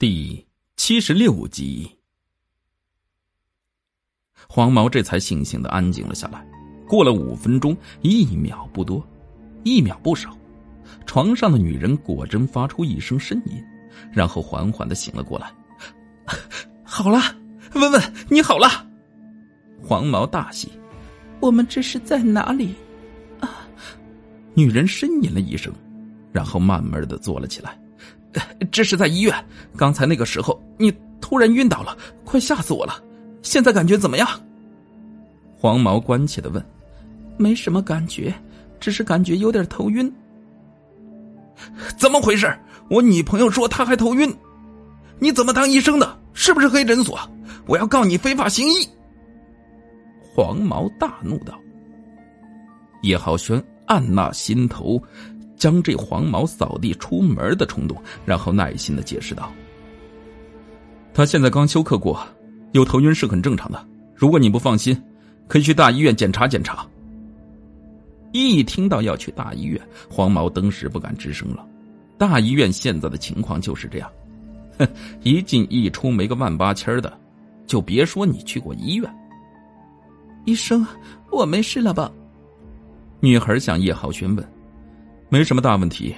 第七十六集，黄毛这才悻悻的安静了下来。过了五分钟，一秒不多，一秒不少，床上的女人果真发出一声呻吟，然后缓缓的醒了过来。好了，文文，你好了。黄毛大喜，我们这是在哪里？啊！女人呻吟了一声，然后慢慢的坐了起来。这是在医院，刚才那个时候你突然晕倒了，快吓死我了。现在感觉怎么样？黄毛关切的问。没什么感觉，只是感觉有点头晕。怎么回事？我女朋友说她还头晕。你怎么当医生的？是不是黑诊所？我要告你非法行医！黄毛大怒道。叶浩轩按捺心头。将这黄毛扫地出门的冲动，然后耐心的解释道：“他现在刚休克过，有头晕是很正常的。如果你不放心，可以去大医院检查检查。”一听到要去大医院，黄毛登时不敢吱声了。大医院现在的情况就是这样，哼，一进一出没个万八千的，就别说你去过医院。医生，我没事了吧？女孩向叶浩询问。没什么大问题，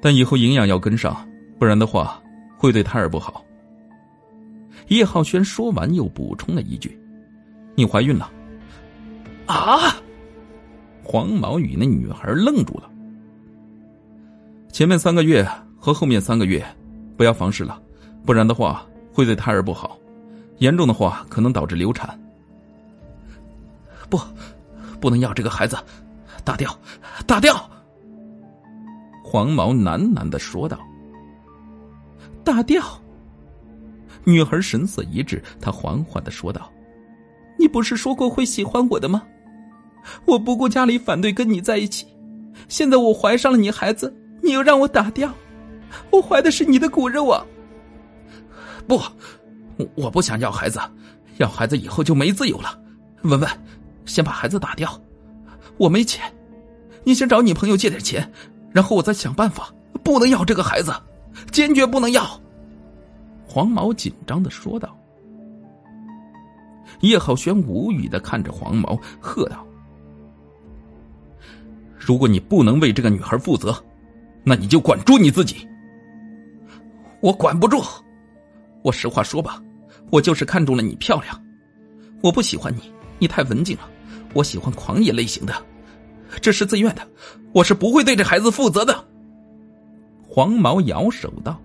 但以后营养要跟上，不然的话会对胎儿不好。叶浩轩说完，又补充了一句：“你怀孕了。”啊！黄毛与那女孩愣住了。前面三个月和后面三个月不要房事了，不然的话会对胎儿不好，严重的话可能导致流产。不，不能要这个孩子，打掉，打掉！黄毛喃喃的说道：“打掉。”女孩神色一滞，她缓缓的说道：“你不是说过会喜欢我的吗？我不顾家里反对跟你在一起，现在我怀上了你孩子，你又让我打掉，我怀的是你的骨肉啊！不，我不想要孩子，要孩子以后就没自由了。文文，先把孩子打掉，我没钱，你先找你朋友借点钱。”然后我再想办法，不能要这个孩子，坚决不能要。黄毛紧张的说道。叶浩轩无语的看着黄毛，喝道：“如果你不能为这个女孩负责，那你就管住你自己。”我管不住。我实话说吧，我就是看中了你漂亮，我不喜欢你，你太文静了，我喜欢狂野类型的。这是自愿的，我是不会对这孩子负责的。黄毛摇手道。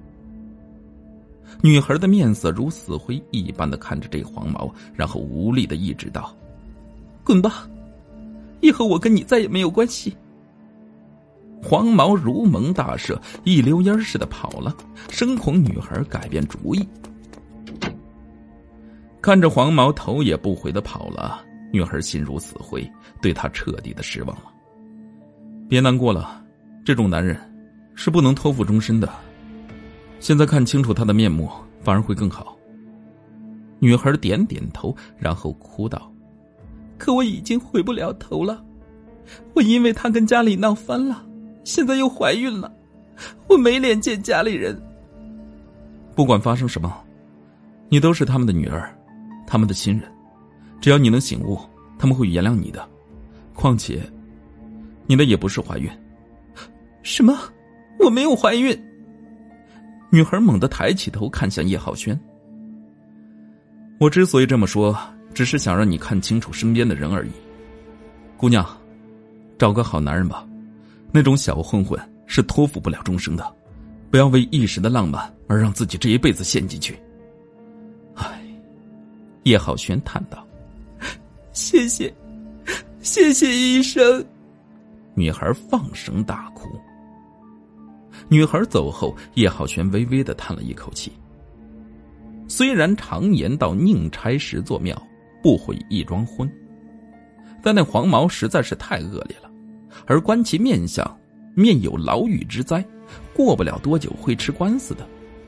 女孩的面色如死灰一般的看着这黄毛，然后无力的抑制道：“滚吧，以后我跟你再也没有关系。”黄毛如蒙大赦，一溜烟似的跑了，生恐女孩改变主意。看着黄毛头也不回的跑了。女孩心如死灰，对他彻底的失望了。别难过了，这种男人是不能托付终身的。现在看清楚他的面目，反而会更好。女孩点点头，然后哭道：“可我已经回不了头了，我因为他跟家里闹翻了，现在又怀孕了，我没脸见家里人。不管发生什么，你都是他们的女儿，他们的亲人。”只要你能醒悟，他们会原谅你的。况且，你的也不是怀孕。什么？我没有怀孕。女孩猛地抬起头看向叶浩轩。我之所以这么说，只是想让你看清楚身边的人而已。姑娘，找个好男人吧，那种小混混是托付不了终生的。不要为一时的浪漫而让自己这一辈子陷进去。唉，叶浩轩叹道。谢谢，谢谢医生。女孩放声大哭。女孩走后，叶浩轩微微的叹了一口气。虽然常言道宁拆十座庙，不毁一桩婚，但那黄毛实在是太恶劣了。而观其面相，面有牢狱之灾，过不了多久会吃官司的。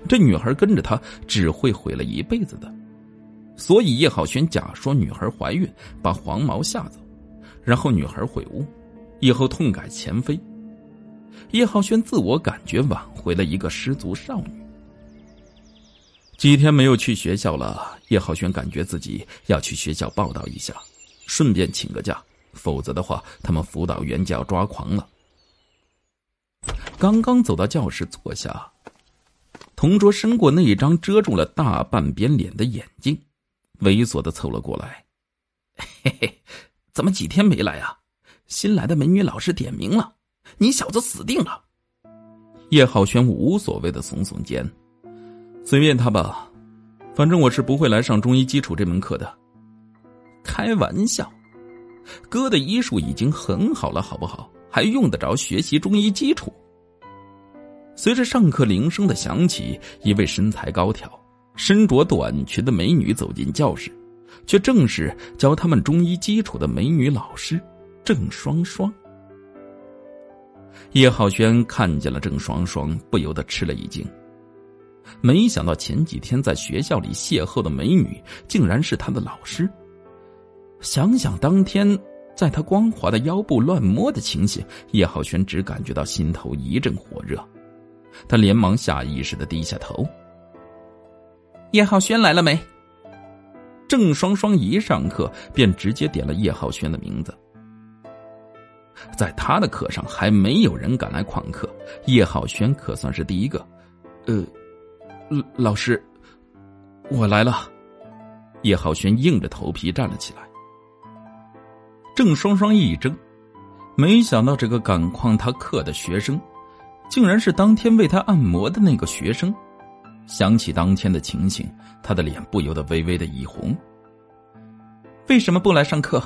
这女孩跟着他，只会毁了一辈子的。所以叶浩轩假说女孩怀孕，把黄毛吓走，然后女孩悔悟，以后痛改前非。叶浩轩自我感觉挽回了一个失足少女。几天没有去学校了，叶浩轩感觉自己要去学校报道一下，顺便请个假，否则的话，他们辅导员就要抓狂了。刚刚走到教室坐下，同桌伸过那一张遮住了大半边脸的眼睛，猥琐的凑了过来：“嘿嘿，怎么几天没来啊？新来的美女老师点名了，你小子死定了。”叶浩轩无所谓的耸耸肩。随便他吧，反正我是不会来上中医基础这门课的。开玩笑，哥的医术已经很好了，好不好？还用得着学习中医基础？随着上课铃声的响起，一位身材高挑、身着短裙的美女走进教室，却正是教他们中医基础的美女老师郑双双。叶浩轩看见了郑双双，不由得吃了一惊。没想到前几天在学校里邂逅的美女，竟然是他的老师。想想当天在他光滑的腰部乱摸的情形，叶浩轩只感觉到心头一阵火热，他连忙下意识的低下头。叶浩轩来了没？郑双双一上课便直接点了叶浩轩的名字，在他的课上还没有人敢来旷课，叶浩轩可算是第一个。呃。老师，我来了。叶浩轩硬着头皮站了起来。郑双双一怔，没想到这个敢旷他课的学生，竟然是当天为他按摩的那个学生。想起当天的情形，他的脸不由得微微的一红。为什么不来上课？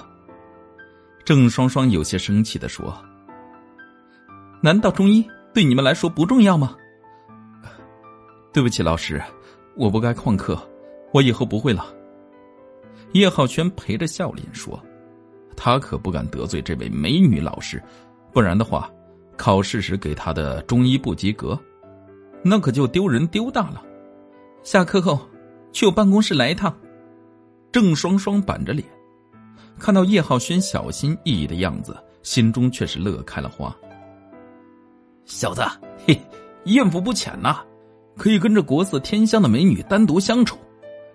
郑双双有些生气的说：“难道中医对你们来说不重要吗？”对不起，老师，我不该旷课，我以后不会了。叶浩轩陪着笑脸说：“他可不敢得罪这位美女老师，不然的话，考试时给他的中医不及格，那可就丢人丢大了。”下课后去我办公室来一趟。郑双双板着脸，看到叶浩轩小心翼翼的样子，心中却是乐开了花。小子，嘿，艳福不浅呐。可以跟着国色天香的美女单独相处，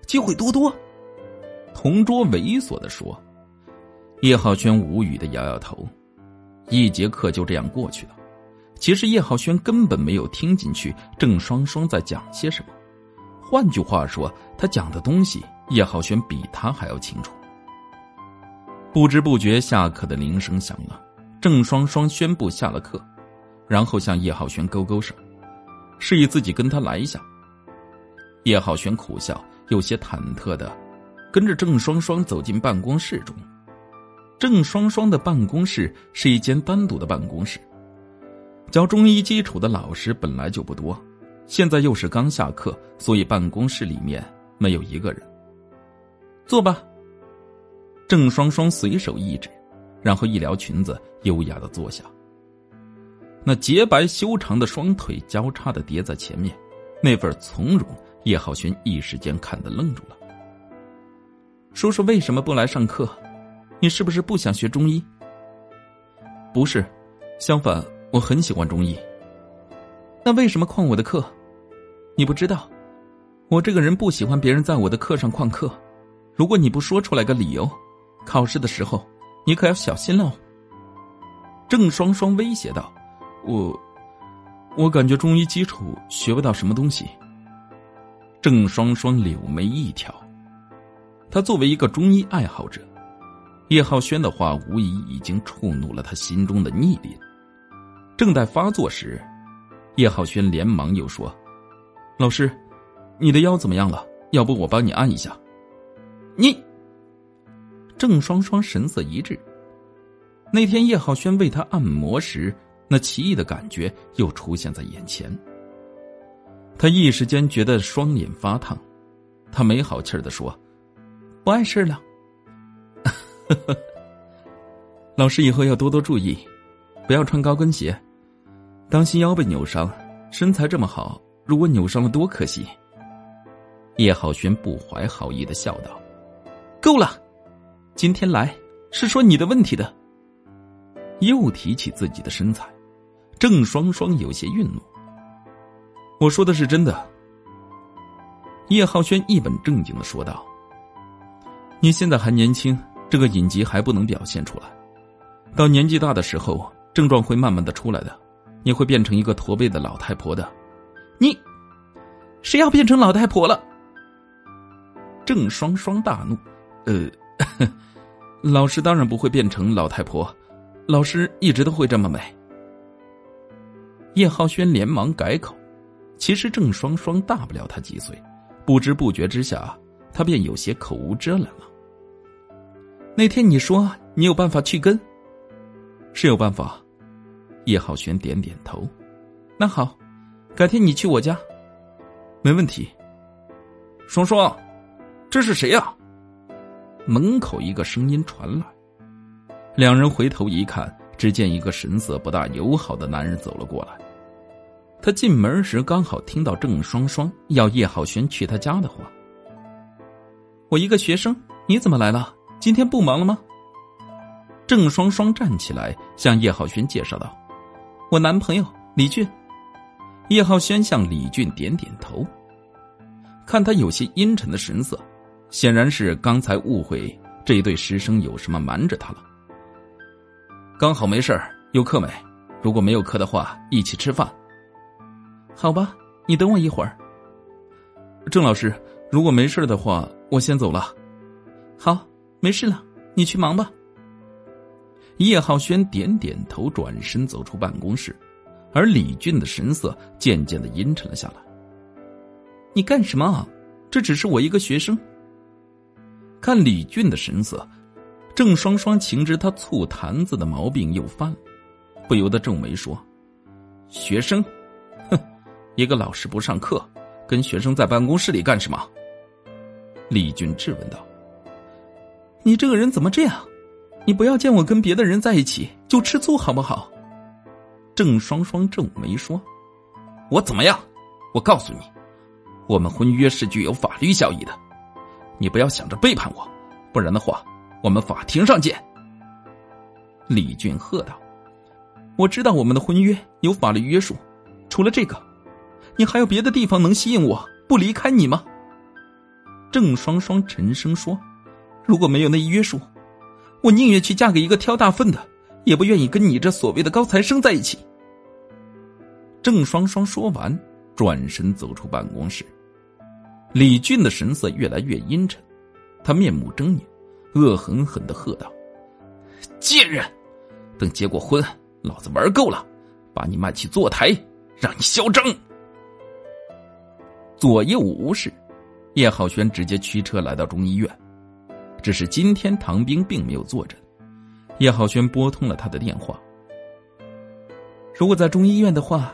机会多多。同桌猥琐的说。叶浩轩无语的摇摇头。一节课就这样过去了。其实叶浩轩根本没有听进去郑双双在讲些什么。换句话说，他讲的东西，叶浩轩比他还要清楚。不知不觉，下课的铃声响了。郑双双宣布下了课，然后向叶浩轩勾勾手。示意自己跟他来一下。叶浩轩苦笑，有些忐忑的跟着郑双双走进办公室中。郑双双的办公室是一间单独的办公室。教中医基础的老师本来就不多，现在又是刚下课，所以办公室里面没有一个人。坐吧。郑双双随手一指，然后一撩裙子，优雅的坐下。那洁白修长的双腿交叉的叠在前面，那份从容，叶浩轩一时间看得愣住了。叔叔为什么不来上课？你是不是不想学中医？不是，相反，我很喜欢中医。那为什么旷我的课？你不知道，我这个人不喜欢别人在我的课上旷课。如果你不说出来个理由，考试的时候你可要小心了。郑双双威胁道。我，我感觉中医基础学不到什么东西。郑双双柳眉一挑，他作为一个中医爱好者，叶浩轩的话无疑已经触怒了他心中的逆鳞。正在发作时，叶浩轩连忙又说：“老师，你的腰怎么样了？要不我帮你按一下？”你，郑双双神色一滞。那天叶浩轩为他按摩时。那奇异的感觉又出现在眼前，他一时间觉得双眼发烫，他没好气的说：“不碍事了。”老师以后要多多注意，不要穿高跟鞋，当心腰被扭伤。身材这么好，如果扭伤了多可惜。叶浩轩不怀好意的笑道：“够了，今天来是说你的问题的。”又提起自己的身材。郑双双有些愠怒。我说的是真的。叶浩轩一本正经的说道：“你现在还年轻，这个隐疾还不能表现出来。到年纪大的时候，症状会慢慢的出来的，你会变成一个驼背的老太婆的。你，谁要变成老太婆了？”郑双双大怒：“呃，老师当然不会变成老太婆，老师一直都会这么美。”叶浩轩连忙改口：“其实郑双双大不了他几岁。”不知不觉之下，他便有些口无遮拦了。那天你说你有办法去根，是有办法。叶浩轩点点头。那好，改天你去我家，没问题。双双，这是谁呀？门口一个声音传来，两人回头一看，只见一个神色不大友好的男人走了过来。他进门时刚好听到郑双双要叶浩轩去他家的话。我一个学生，你怎么来了？今天不忙了吗？郑双双站起来向叶浩轩介绍道：“我男朋友李俊。”叶浩轩向李俊点点头，看他有些阴沉的神色，显然是刚才误会这一对师生有什么瞒着他了。刚好没事有课没？如果没有课的话，一起吃饭。好吧，你等我一会儿。郑老师，如果没事的话，我先走了。好，没事了，你去忙吧。叶浩轩点点头，转身走出办公室，而李俊的神色渐渐的阴沉了下来。你干什么？这只是我一个学生。看李俊的神色，郑双双情知他醋坛子的毛病又犯了，不由得皱眉说：“学生。”哼一个老师不上课，跟学生在办公室里干什么？李俊质问道：“你这个人怎么这样？你不要见我跟别的人在一起就吃醋好不好？”郑双双皱眉说：“我怎么样？我告诉你，我们婚约是具有法律效益的，你不要想着背叛我，不然的话，我们法庭上见。”李俊喝道：“我知道我们的婚约有法律约束，除了这个。”你还有别的地方能吸引我不离开你吗？郑双双沉声说：“如果没有那一约束，我宁愿去嫁给一个挑大粪的，也不愿意跟你这所谓的高材生在一起。”郑双双说完，转身走出办公室。李俊的神色越来越阴沉，他面目狰狞，恶狠狠的喝道：“贱人！等结过婚，老子玩够了，把你卖去坐台，让你嚣张！”左右无事，叶浩轩直接驱车来到中医院。只是今天唐兵并没有坐诊，叶浩轩拨通了他的电话。如果在中医院的话，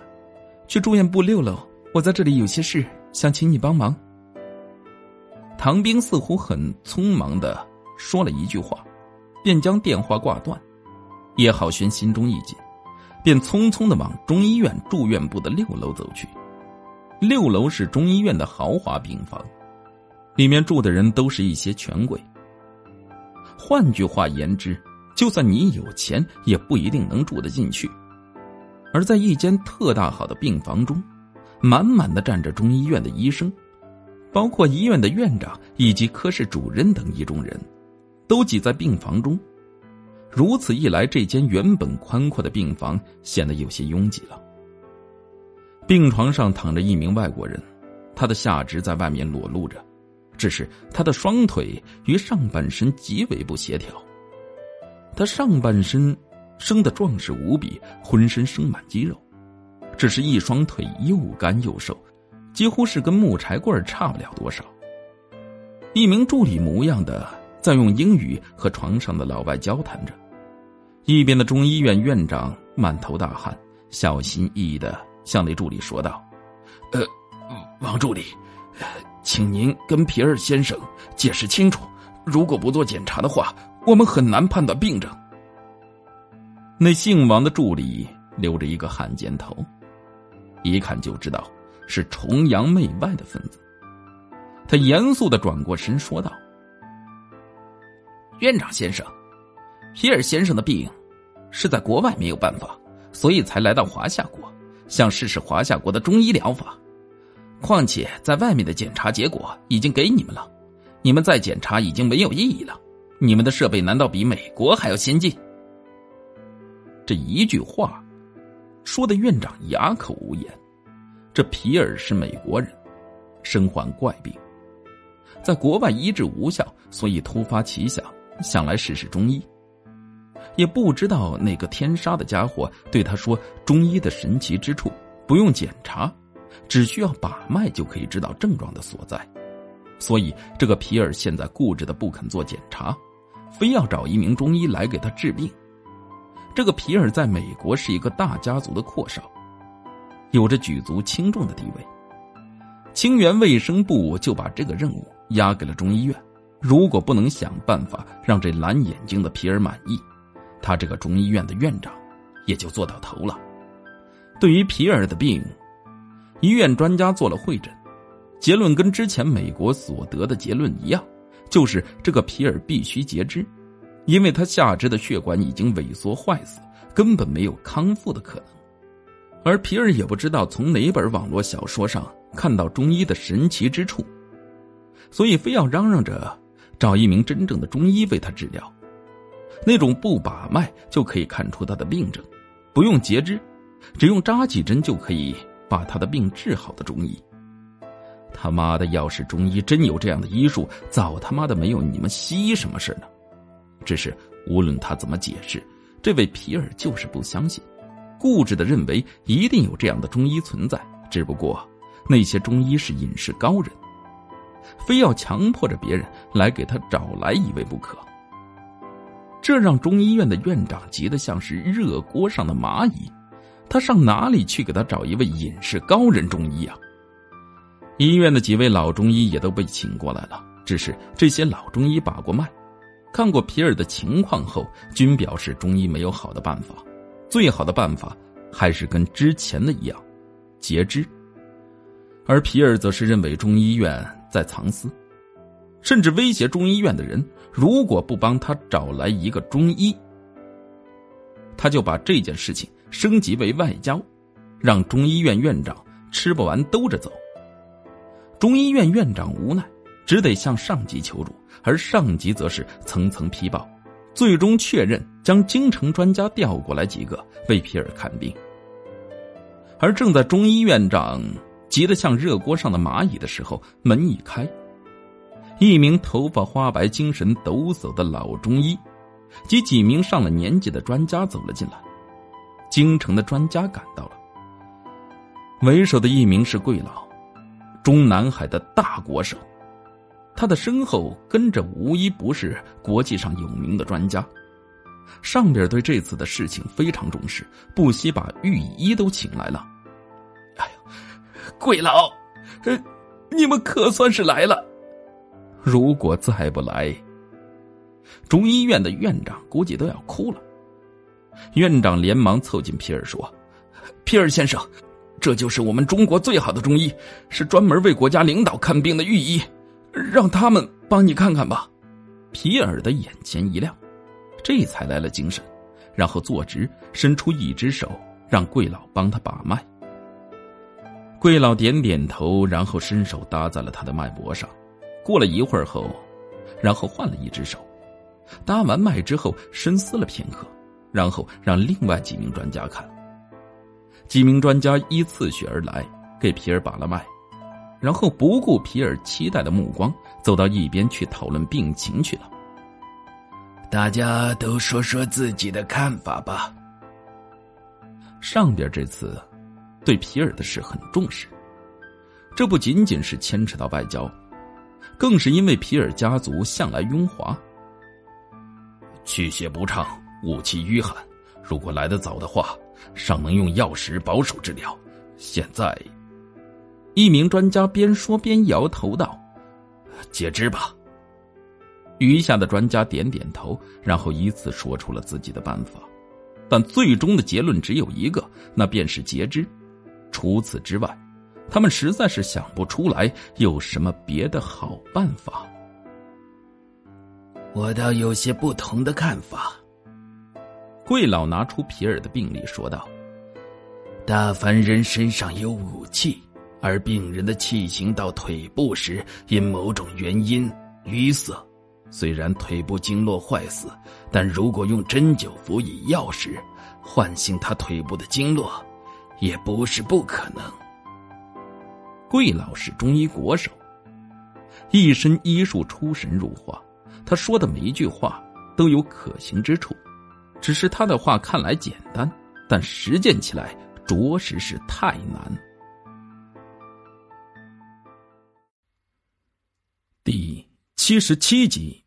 去住院部六楼，我在这里有些事想请你帮忙。唐兵似乎很匆忙的说了一句话，便将电话挂断。叶浩轩心中一紧，便匆匆的往中医院住院部的六楼走去。六楼是中医院的豪华病房，里面住的人都是一些权贵。换句话言之，就算你有钱，也不一定能住得进去。而在一间特大好的病房中，满满的站着中医院的医生，包括医院的院长以及科室主任等一众人，都挤在病房中。如此一来，这间原本宽阔的病房显得有些拥挤了。病床上躺着一名外国人，他的下肢在外面裸露着，只是他的双腿与上半身极为不协调。他上半身生得壮实无比，浑身生满肌肉，只是一双腿又干又瘦，几乎是跟木柴棍差不了多少。一名助理模样的在用英语和床上的老外交谈着，一边的中医院院长满头大汗，小心翼翼的。向那助理说道：“呃，王助理，请您跟皮尔先生解释清楚。如果不做检查的话，我们很难判断病症。”那姓王的助理留着一个汉奸头，一看就知道是崇洋媚外的分子。他严肃的转过身说道：“院长先生，皮尔先生的病是在国外没有办法，所以才来到华夏国。”想试试华夏国的中医疗法，况且在外面的检查结果已经给你们了，你们再检查已经没有意义了。你们的设备难道比美国还要先进？这一句话，说的院长哑口无言。这皮尔是美国人，身患怪病，在国外医治无效，所以突发奇想，想来试试中医。也不知道那个天杀的家伙对他说：“中医的神奇之处，不用检查，只需要把脉就可以知道症状的所在。”所以，这个皮尔现在固执的不肯做检查，非要找一名中医来给他治病。这个皮尔在美国是一个大家族的阔少，有着举足轻重的地位。清源卫生部就把这个任务压给了中医院。如果不能想办法让这蓝眼睛的皮尔满意，他这个中医院的院长也就做到头了。对于皮尔的病，医院专家做了会诊，结论跟之前美国所得的结论一样，就是这个皮尔必须截肢。因为他下肢的血管已经萎缩坏死，根本没有康复的可能。而皮尔也不知道从哪本网络小说上看到中医的神奇之处，所以非要嚷嚷着找一名真正的中医为他治疗，那种不把脉就可以看出他的病症，不用截肢，只用扎几针就可以把他的病治好的中医。他妈的，要是中医真有这样的医术，早他妈的没有你们西医什么事呢？只是无论他怎么解释，这位皮尔就是不相信，固执的认为一定有这样的中医存在。只不过那些中医是隐士高人，非要强迫着别人来给他找来一位不可。这让中医院的院长急得像是热锅上的蚂蚁。他上哪里去给他找一位隐士高人中医啊？医院的几位老中医也都被请过来了，只是这些老中医把过脉。看过皮尔的情况后，均表示中医没有好的办法，最好的办法还是跟之前的一样，截肢。而皮尔则是认为中医院在藏私，甚至威胁中医院的人，如果不帮他找来一个中医，他就把这件事情升级为外交，让中医院院长吃不完兜着走。中医院院长无奈。只得向上级求助，而上级则是层层批报，最终确认将京城专家调过来几个为皮尔看病。而正在中医院长急得像热锅上的蚂蚁的时候，门一开，一名头发花白、精神抖擞的老中医及几名上了年纪的专家走了进来。京城的专家赶到了，为首的一名是贵老，中南海的大国手。他的身后跟着无一不是国际上有名的专家，上边对这次的事情非常重视，不惜把御医都请来了。哎呀，贵老，呃，你们可算是来了。如果再不来，中医院的院长估计都要哭了。院长连忙凑近皮尔说：“皮尔先生，这就是我们中国最好的中医，是专门为国家领导看病的御医。”让他们帮你看看吧。皮尔的眼前一亮，这才来了精神，然后坐直，伸出一只手，让贵老帮他把脉。贵老点点头，然后伸手搭在了他的脉搏上。过了一会儿后，然后换了一只手，搭完脉之后，深思了片刻，然后让另外几名专家看。几名专家依次序而来，给皮尔把了脉。然后不顾皮尔期待的目光，走到一边去讨论病情去了。大家都说说自己的看法吧。上边这次对皮尔的事很重视，这不仅仅是牵扯到外交，更是因为皮尔家族向来庸滑，气血不畅，武气淤寒。如果来得早的话，尚能用药石保守治疗。现在。一名专家边说边摇头道：“截肢吧。”余下的专家点点头，然后依次说出了自己的办法，但最终的结论只有一个，那便是截肢。除此之外，他们实在是想不出来有什么别的好办法。我倒有些不同的看法。贵老拿出皮尔的病历说道：“大凡人身上有武器。”而病人的气行到腿部时，因某种原因淤塞。虽然腿部经络坏死，但如果用针灸辅以药时，唤醒他腿部的经络，也不是不可能。桂老是中医国手，一身医术出神入化，他说的每一句话都有可行之处，只是他的话看来简单，但实践起来着实是太难。第七十七集。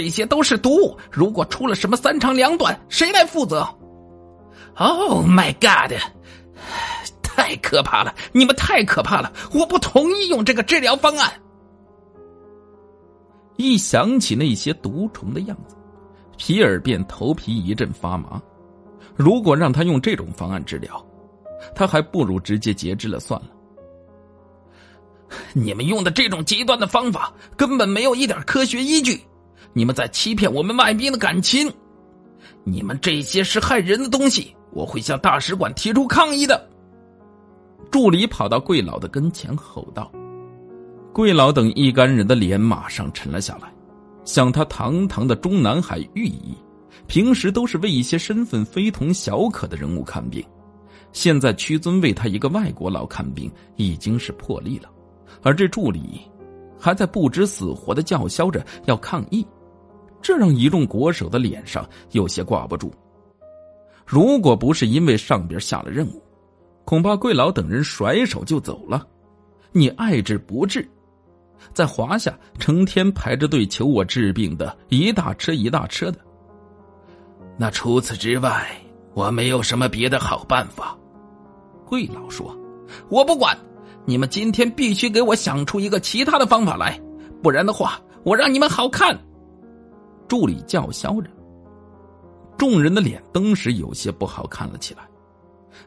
这些都是毒物，如果出了什么三长两短，谁来负责？Oh my god！太可怕了，你们太可怕了！我不同意用这个治疗方案。一想起那些毒虫的样子，皮尔便头皮一阵发麻。如果让他用这种方案治疗，他还不如直接截肢了算了。你们用的这种极端的方法，根本没有一点科学依据。你们在欺骗我们外宾的感情，你们这些是害人的东西，我会向大使馆提出抗议的。助理跑到桂老的跟前吼道：“桂老等一干人的脸马上沉了下来，想他堂堂的中南海御医，平时都是为一些身份非同小可的人物看病，现在屈尊为他一个外国佬看病，已经是破例了，而这助理还在不知死活的叫嚣着要抗议。”这让一众国手的脸上有些挂不住。如果不是因为上边下了任务，恐怕桂老等人甩手就走了。你爱治不治，在华夏成天排着队求我治病的一大车一大车的。那除此之外，我没有什么别的好办法。桂老说：“我不管，你们今天必须给我想出一个其他的方法来，不然的话，我让你们好看。”助理叫嚣着，众人的脸登时有些不好看了起来。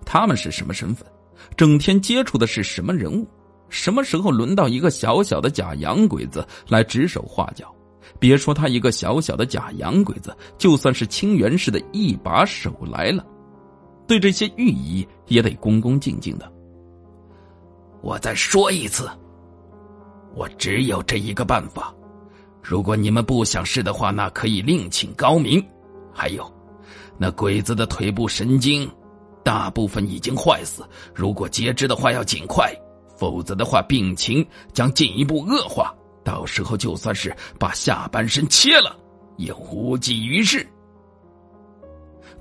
他们是什么身份？整天接触的是什么人物？什么时候轮到一个小小的假洋鬼子来指手画脚？别说他一个小小的假洋鬼子，就算是清源氏的一把手来了，对这些御医也得恭恭敬敬的。我再说一次，我只有这一个办法。如果你们不想试的话，那可以另请高明。还有，那鬼子的腿部神经大部分已经坏死，如果截肢的话要尽快，否则的话病情将进一步恶化，到时候就算是把下半身切了，也无济于事。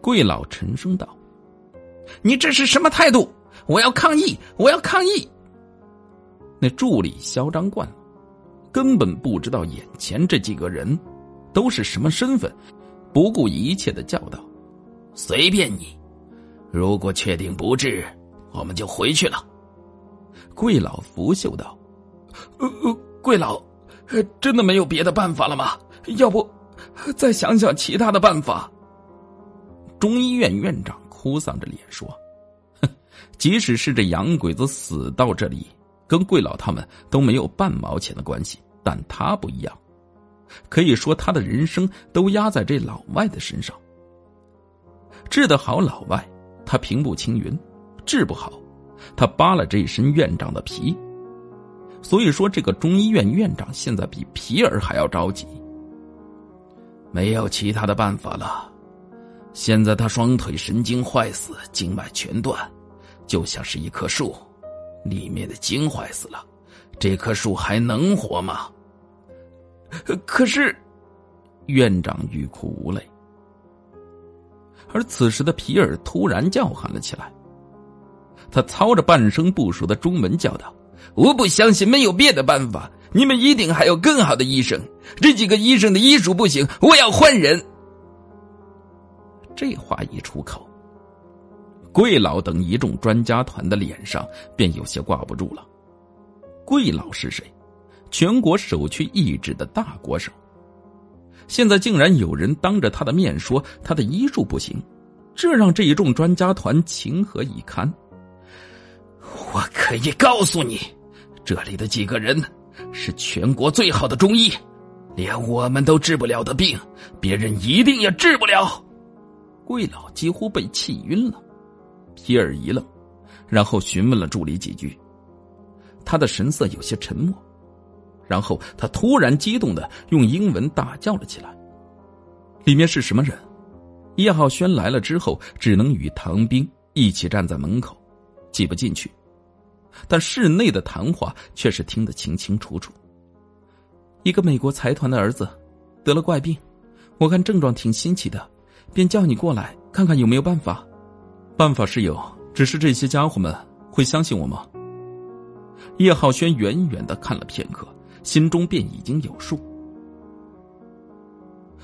桂老沉声道：“你这是什么态度？我要抗议！我要抗议！”那助理嚣张惯了。根本不知道眼前这几个人都是什么身份，不顾一切的叫道：“随便你，如果确定不治，我们就回去了。”桂老拂袖道：“呃呃，桂老，真的没有别的办法了吗？要不再想想其他的办法？中医院院长哭丧着脸说：“哼，即使是这洋鬼子死到这里，跟桂老他们都没有半毛钱的关系，但他不一样，可以说他的人生都压在这老外的身上。治得好老外，他平步青云；治不好，他扒了这身院长的皮。所以说，这个中医院院长现在比皮儿还要着急。没有其他的办法了。”现在他双腿神经坏死，经脉全断，就像是一棵树，里面的精坏死了，这棵树还能活吗？可是，院长欲哭无泪。而此时的皮尔突然叫喊了起来，他操着半生不熟的中文叫道：“我不相信没有别的办法，你们一定还有更好的医生。这几个医生的医术不行，我要换人。”这话一出口，桂老等一众专家团的脸上便有些挂不住了。桂老是谁？全国首屈一指的大国手。现在竟然有人当着他的面说他的医术不行，这让这一众专家团情何以堪？我可以告诉你，这里的几个人是全国最好的中医，连我们都治不了的病，别人一定也治不了。桂老几乎被气晕了，皮尔一愣，然后询问了助理几句。他的神色有些沉默，然后他突然激动的用英文大叫了起来：“里面是什么人？”叶浩轩来了之后，只能与唐兵一起站在门口，挤不进去，但室内的谈话却是听得清清楚楚。一个美国财团的儿子得了怪病，我看症状挺新奇的。便叫你过来看看有没有办法，办法是有，只是这些家伙们会相信我吗？叶浩轩远远的看了片刻，心中便已经有数。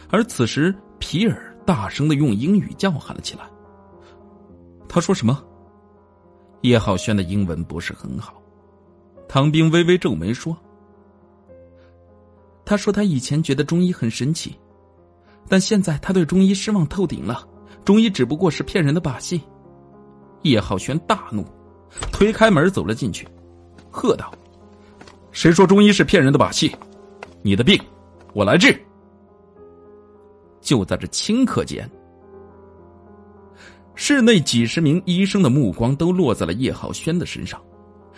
而此时，皮尔大声的用英语叫喊了起来。他说什么？叶浩轩的英文不是很好。唐兵微微皱眉说：“他说他以前觉得中医很神奇。”但现在他对中医失望透顶了，中医只不过是骗人的把戏。叶浩轩大怒，推开门走了进去，喝道：“谁说中医是骗人的把戏？你的病，我来治。”就在这顷刻间，室内几十名医生的目光都落在了叶浩轩的身上。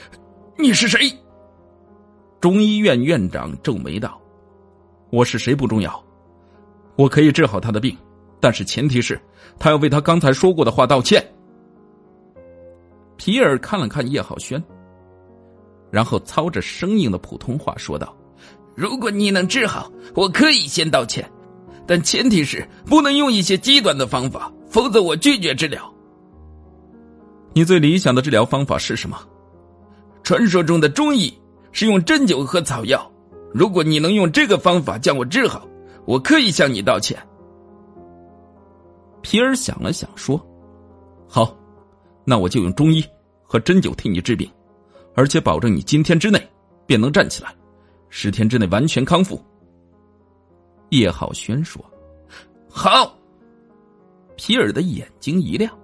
“你是谁？”中医院院长皱眉道：“我是谁不重要。”我可以治好他的病，但是前提是，他要为他刚才说过的话道歉。皮尔看了看叶浩轩，然后操着生硬的普通话说道：“如果你能治好，我可以先道歉，但前提是不能用一些极端的方法，否则我拒绝治疗。”你最理想的治疗方法是什么？传说中的中医是用针灸和草药，如果你能用这个方法将我治好。我可以向你道歉。皮尔想了想说：“好，那我就用中医和针灸替你治病，而且保证你今天之内便能站起来，十天之内完全康复。”叶浩轩说：“好。”皮尔的眼睛一亮：“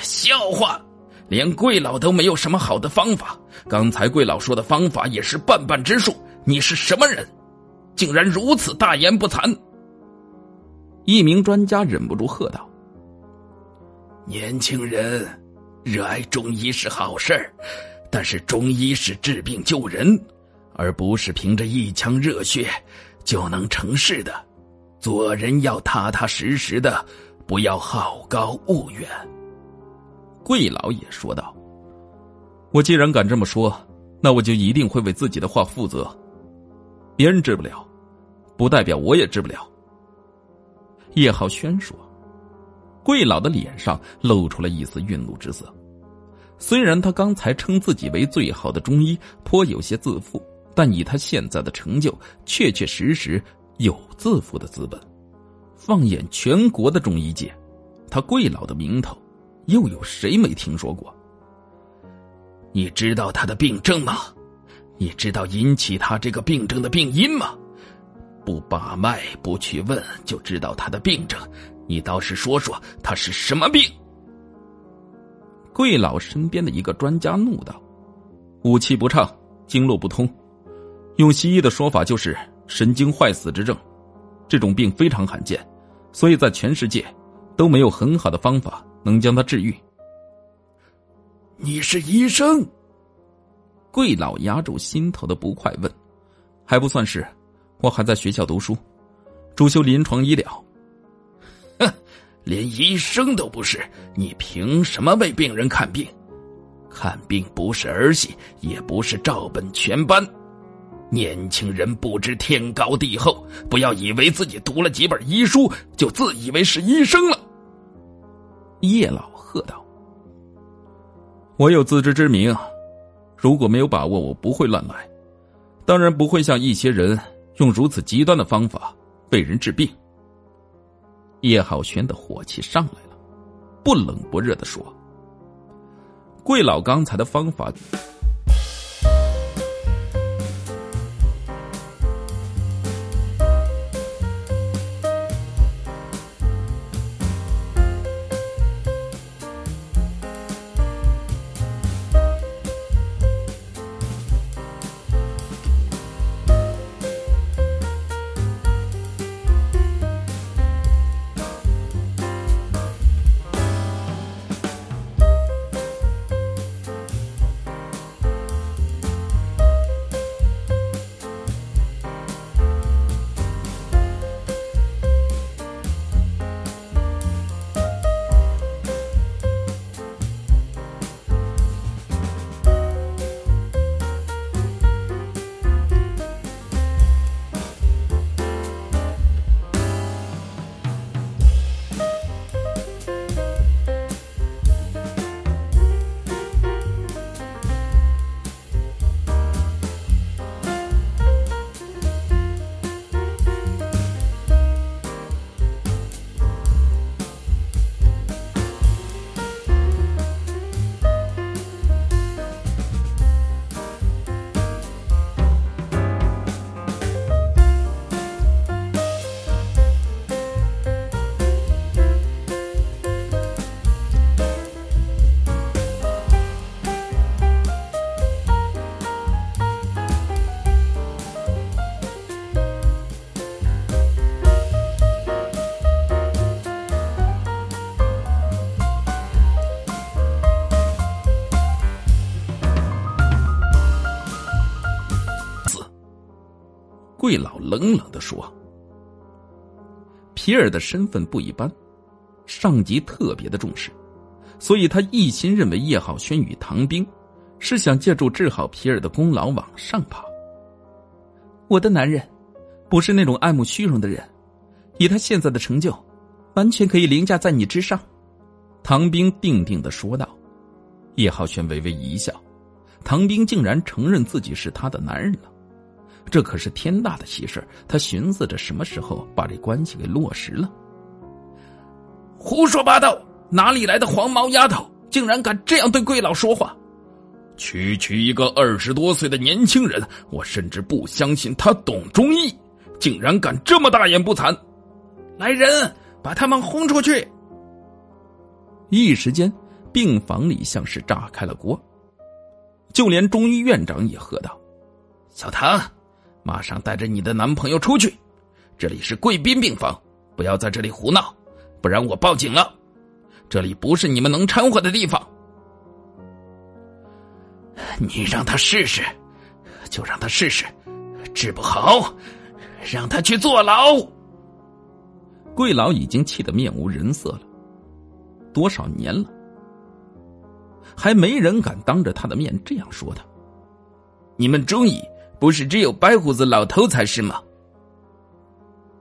笑话，连贵老都没有什么好的方法。刚才贵老说的方法也是半半之数。你是什么人？”竟然如此大言不惭！一名专家忍不住喝道：“年轻人，热爱中医是好事儿，但是中医是治病救人，而不是凭着一腔热血就能成事的。做人要踏踏实实的，不要好高骛远。”桂老也说道：“我既然敢这么说，那我就一定会为自己的话负责。”别人治不了，不代表我也治不了。叶浩轩说：“桂老的脸上露出了一丝愠怒之色。虽然他刚才称自己为最好的中医，颇有些自负，但以他现在的成就，确确实实有自负的资本。放眼全国的中医界，他桂老的名头，又有谁没听说过？你知道他的病症吗？”你知道引起他这个病症的病因吗？不把脉不去问就知道他的病症，你倒是说说他是什么病？贵老身边的一个专家怒道：“武气不畅，经络不通，用西医的说法就是神经坏死之症。这种病非常罕见，所以在全世界都没有很好的方法能将它治愈。”你是医生？贵老压住心头的不快问：“还不算是，我还在学校读书，主修临床医疗。”连医生都不是，你凭什么为病人看病？看病不是儿戏，也不是照本全班。年轻人不知天高地厚，不要以为自己读了几本医书就自以为是医生了。叶老喝道。我有自知之明，如果没有把握，我不会乱来。当然不会像一些人用如此极端的方法为人治病。叶浩轩的火气上来了，不冷不热的说：“贵老刚才的方法。”冷冷的说：“皮尔的身份不一般，上级特别的重视，所以他一心认为叶浩轩与唐兵是想借助治好皮尔的功劳往上爬。我的男人不是那种爱慕虚荣的人，以他现在的成就，完全可以凌驾在你之上。”唐兵定定的说道。叶浩轩微微一笑，唐兵竟然承认自己是他的男人了。这可是天大的喜事他寻思着什么时候把这关系给落实了。胡说八道！哪里来的黄毛丫头，竟然敢这样对贵老说话？区区一个二十多岁的年轻人，我甚至不相信他懂中医，竟然敢这么大言不惭！来人，把他们轰出去！一时间，病房里像是炸开了锅，就连中医院长也喝道：“小唐。”马上带着你的男朋友出去，这里是贵宾病房，不要在这里胡闹，不然我报警了。这里不是你们能掺和的地方。你让他试试，就让他试试，治不好，让他去坐牢。贵老已经气得面无人色了，多少年了，还没人敢当着他的面这样说他。你们中医。不是只有白胡子老头才是吗？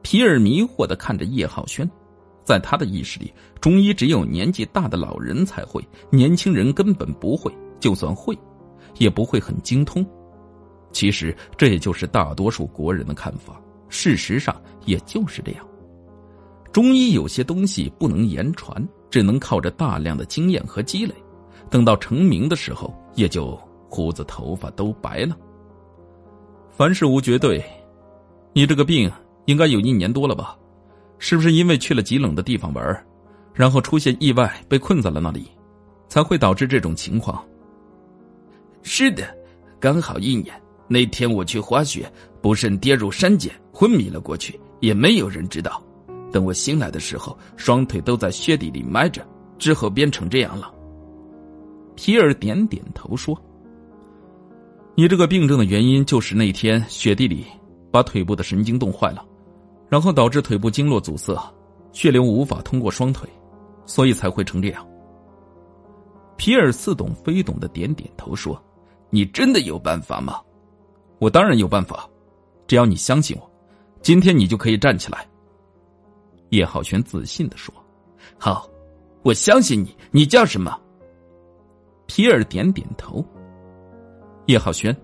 皮尔迷惑的看着叶浩轩，在他的意识里，中医只有年纪大的老人才会，年轻人根本不会，就算会，也不会很精通。其实这也就是大多数国人的看法，事实上也就是这样。中医有些东西不能言传，只能靠着大量的经验和积累，等到成名的时候，也就胡子头发都白了。凡事无绝对，你这个病应该有一年多了吧？是不是因为去了极冷的地方玩，然后出现意外被困在了那里，才会导致这种情况？是的，刚好一年。那天我去滑雪，不慎跌入山涧，昏迷了过去，也没有人知道。等我醒来的时候，双腿都在雪地里埋着，之后变成这样了。皮尔点点头说：“你这个病症的原因就是那天雪地里把腿部的神经冻坏了，然后导致腿部经络阻塞，血流无法通过双腿，所以才会成这样。”皮尔似懂非懂的点点头说：“你真的有办法吗？”“我当然有办法，只要你相信我，今天你就可以站起来。”叶浩轩自信的说：“好，我相信你。你叫什么？”皮尔点点头。叶浩轩，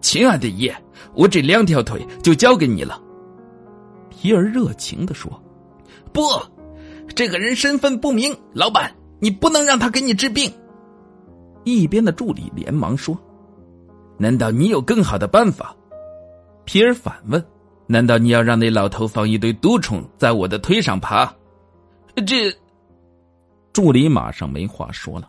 亲爱的叶，我这两条腿就交给你了。皮尔热情的说：“不，这个人身份不明，老板，你不能让他给你治病。”一边的助理连忙说：“难道你有更好的办法？”皮尔反问：“难道你要让那老头放一堆毒虫在我的腿上爬？”这，助理马上没话说了。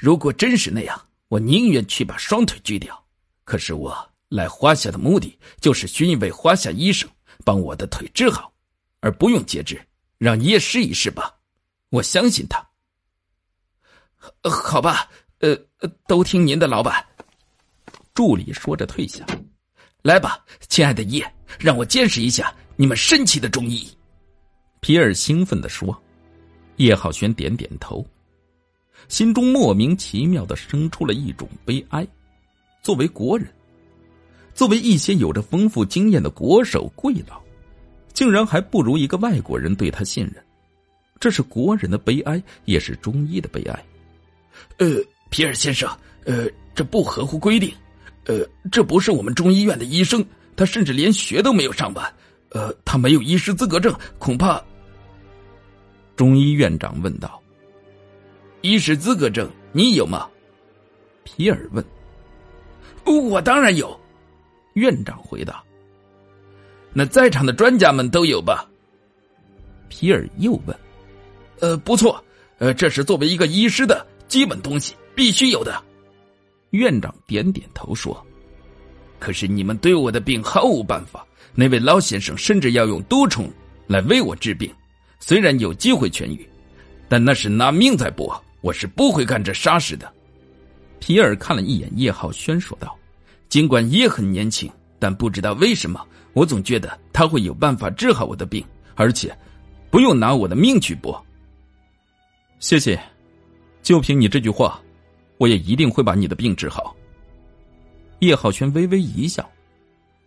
如果真是那样，我宁愿去把双腿锯掉。可是我来华夏的目的就是寻一位华夏医生帮我的腿治好，而不用截肢。让叶试一试吧，我相信他。好吧，呃，都听您的，老板。助理说着退下。来吧，亲爱的叶，让我见识一下你们神奇的中医。皮尔兴奋的说。叶浩轩点点头。心中莫名其妙的生出了一种悲哀。作为国人，作为一些有着丰富经验的国手贵老，竟然还不如一个外国人对他信任。这是国人的悲哀，也是中医的悲哀。呃，皮尔先生，呃，这不合乎规定。呃，这不是我们中医院的医生，他甚至连学都没有上完。呃，他没有医师资格证，恐怕。中医院长问道。医师资格证你有吗？皮尔问。我当然有，院长回答。那在场的专家们都有吧？皮尔又问。呃，不错，呃，这是作为一个医师的基本东西，必须有的。院长点点头说：“可是你们对我的病毫无办法。那位老先生甚至要用毒虫来为我治病，虽然有机会痊愈，但那是拿命在搏。”我是不会干这傻事的。皮尔看了一眼叶浩轩，说道：“尽管也很年轻，但不知道为什么，我总觉得他会有办法治好我的病，而且不用拿我的命去搏。”谢谢，就凭你这句话，我也一定会把你的病治好。叶浩轩微微一笑，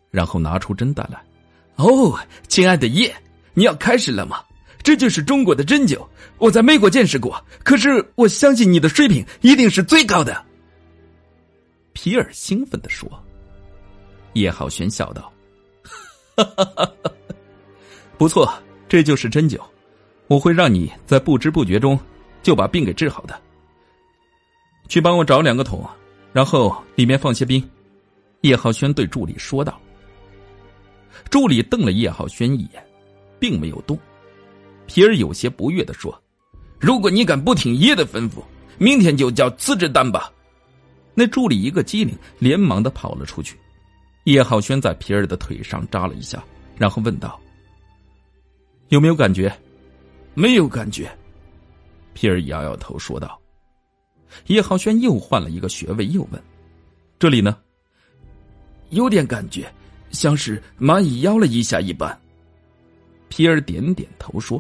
然后拿出针带来。“哦，亲爱的叶，你要开始了吗？”这就是中国的针灸，我在美国见识过。可是我相信你的水平一定是最高的。皮尔兴奋的说。叶浩轩笑道：“不错，这就是针灸，我会让你在不知不觉中就把病给治好的。去帮我找两个桶，然后里面放些冰。”叶浩轩对助理说道。助理瞪了叶浩轩一眼，并没有动。皮尔有些不悦的说：“如果你敢不听爷的吩咐，明天就交辞职单吧。”那助理一个机灵，连忙的跑了出去。叶浩轩在皮尔的腿上扎了一下，然后问道：“有没有感觉？”“没有感觉。”皮尔摇摇头说道。叶浩轩又换了一个穴位，又问：“这里呢？”“有点感觉，像是蚂蚁咬了一下一般。”皮尔点点头说：“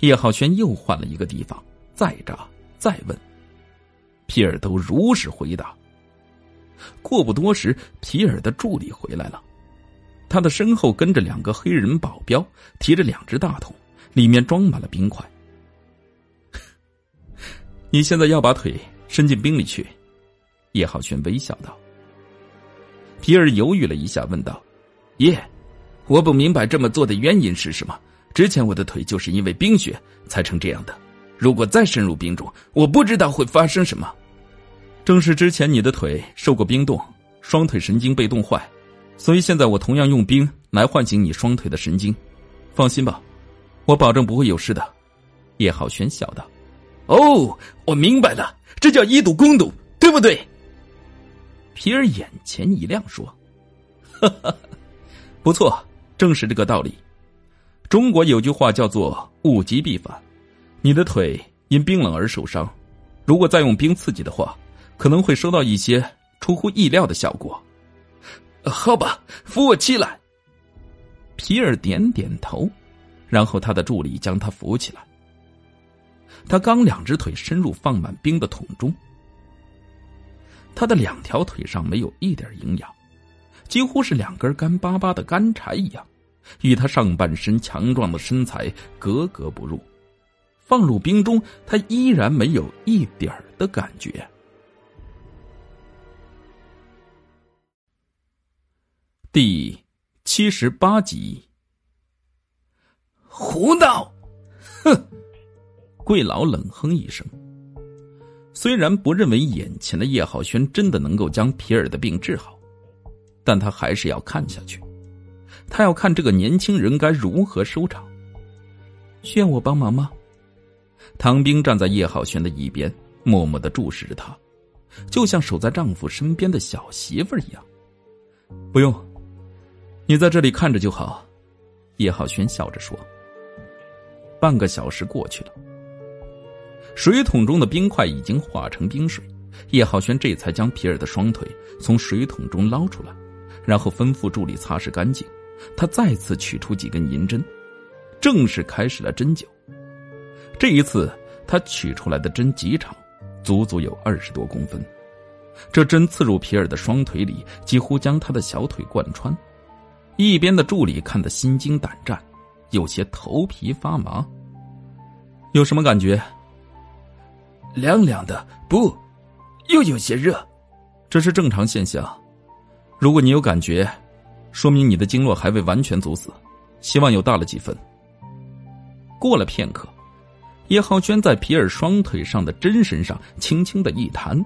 叶浩轩又换了一个地方，再扎，再问。”皮尔都如实回答。过不多时，皮尔的助理回来了，他的身后跟着两个黑人保镖，提着两只大桶，里面装满了冰块。你现在要把腿伸进冰里去？”叶浩轩微笑道。皮尔犹豫了一下，问道：“耶？”我不明白这么做的原因是什么。之前我的腿就是因为冰雪才成这样的。如果再深入冰中，我不知道会发生什么。正是之前你的腿受过冰冻，双腿神经被冻坏，所以现在我同样用冰来唤醒你双腿的神经。放心吧，我保证不会有事的。”叶浩轩笑道。“哦，我明白了，这叫以毒攻毒，对不对？”皮尔眼前一亮，说：“哈哈，不错，正是这个道理。中国有句话叫做‘物极必反’，你的腿因冰冷而受伤，如果再用冰刺激的话，可能会收到一些出乎意料的效果。好吧，扶我起来。”皮尔点点头，然后他的助理将他扶起来。他刚两只腿伸入放满冰的桶中。他的两条腿上没有一点营养，几乎是两根干巴巴的干柴一样，与他上半身强壮的身材格格不入。放入冰中，他依然没有一点的感觉。第七十八集，胡闹！哼！桂老冷哼一声。虽然不认为眼前的叶浩轩真的能够将皮尔的病治好，但他还是要看下去。他要看这个年轻人该如何收场。需要我帮忙吗？唐冰站在叶浩轩的一边，默默的注视着他，就像守在丈夫身边的小媳妇一样。不用，你在这里看着就好。叶浩轩笑着说。半个小时过去了。水桶中的冰块已经化成冰水，叶浩轩这才将皮尔的双腿从水桶中捞出来，然后吩咐助理擦拭干净。他再次取出几根银针，正式开始了针灸。这一次，他取出来的针极长，足足有二十多公分。这针刺入皮尔的双腿里，几乎将他的小腿贯穿。一边的助理看得心惊胆战，有些头皮发麻。有什么感觉？凉凉的，不，又有些热，这是正常现象。如果你有感觉，说明你的经络还未完全阻死，希望又大了几分。过了片刻，叶浩轩在皮尔双腿上的针身上轻轻的一弹，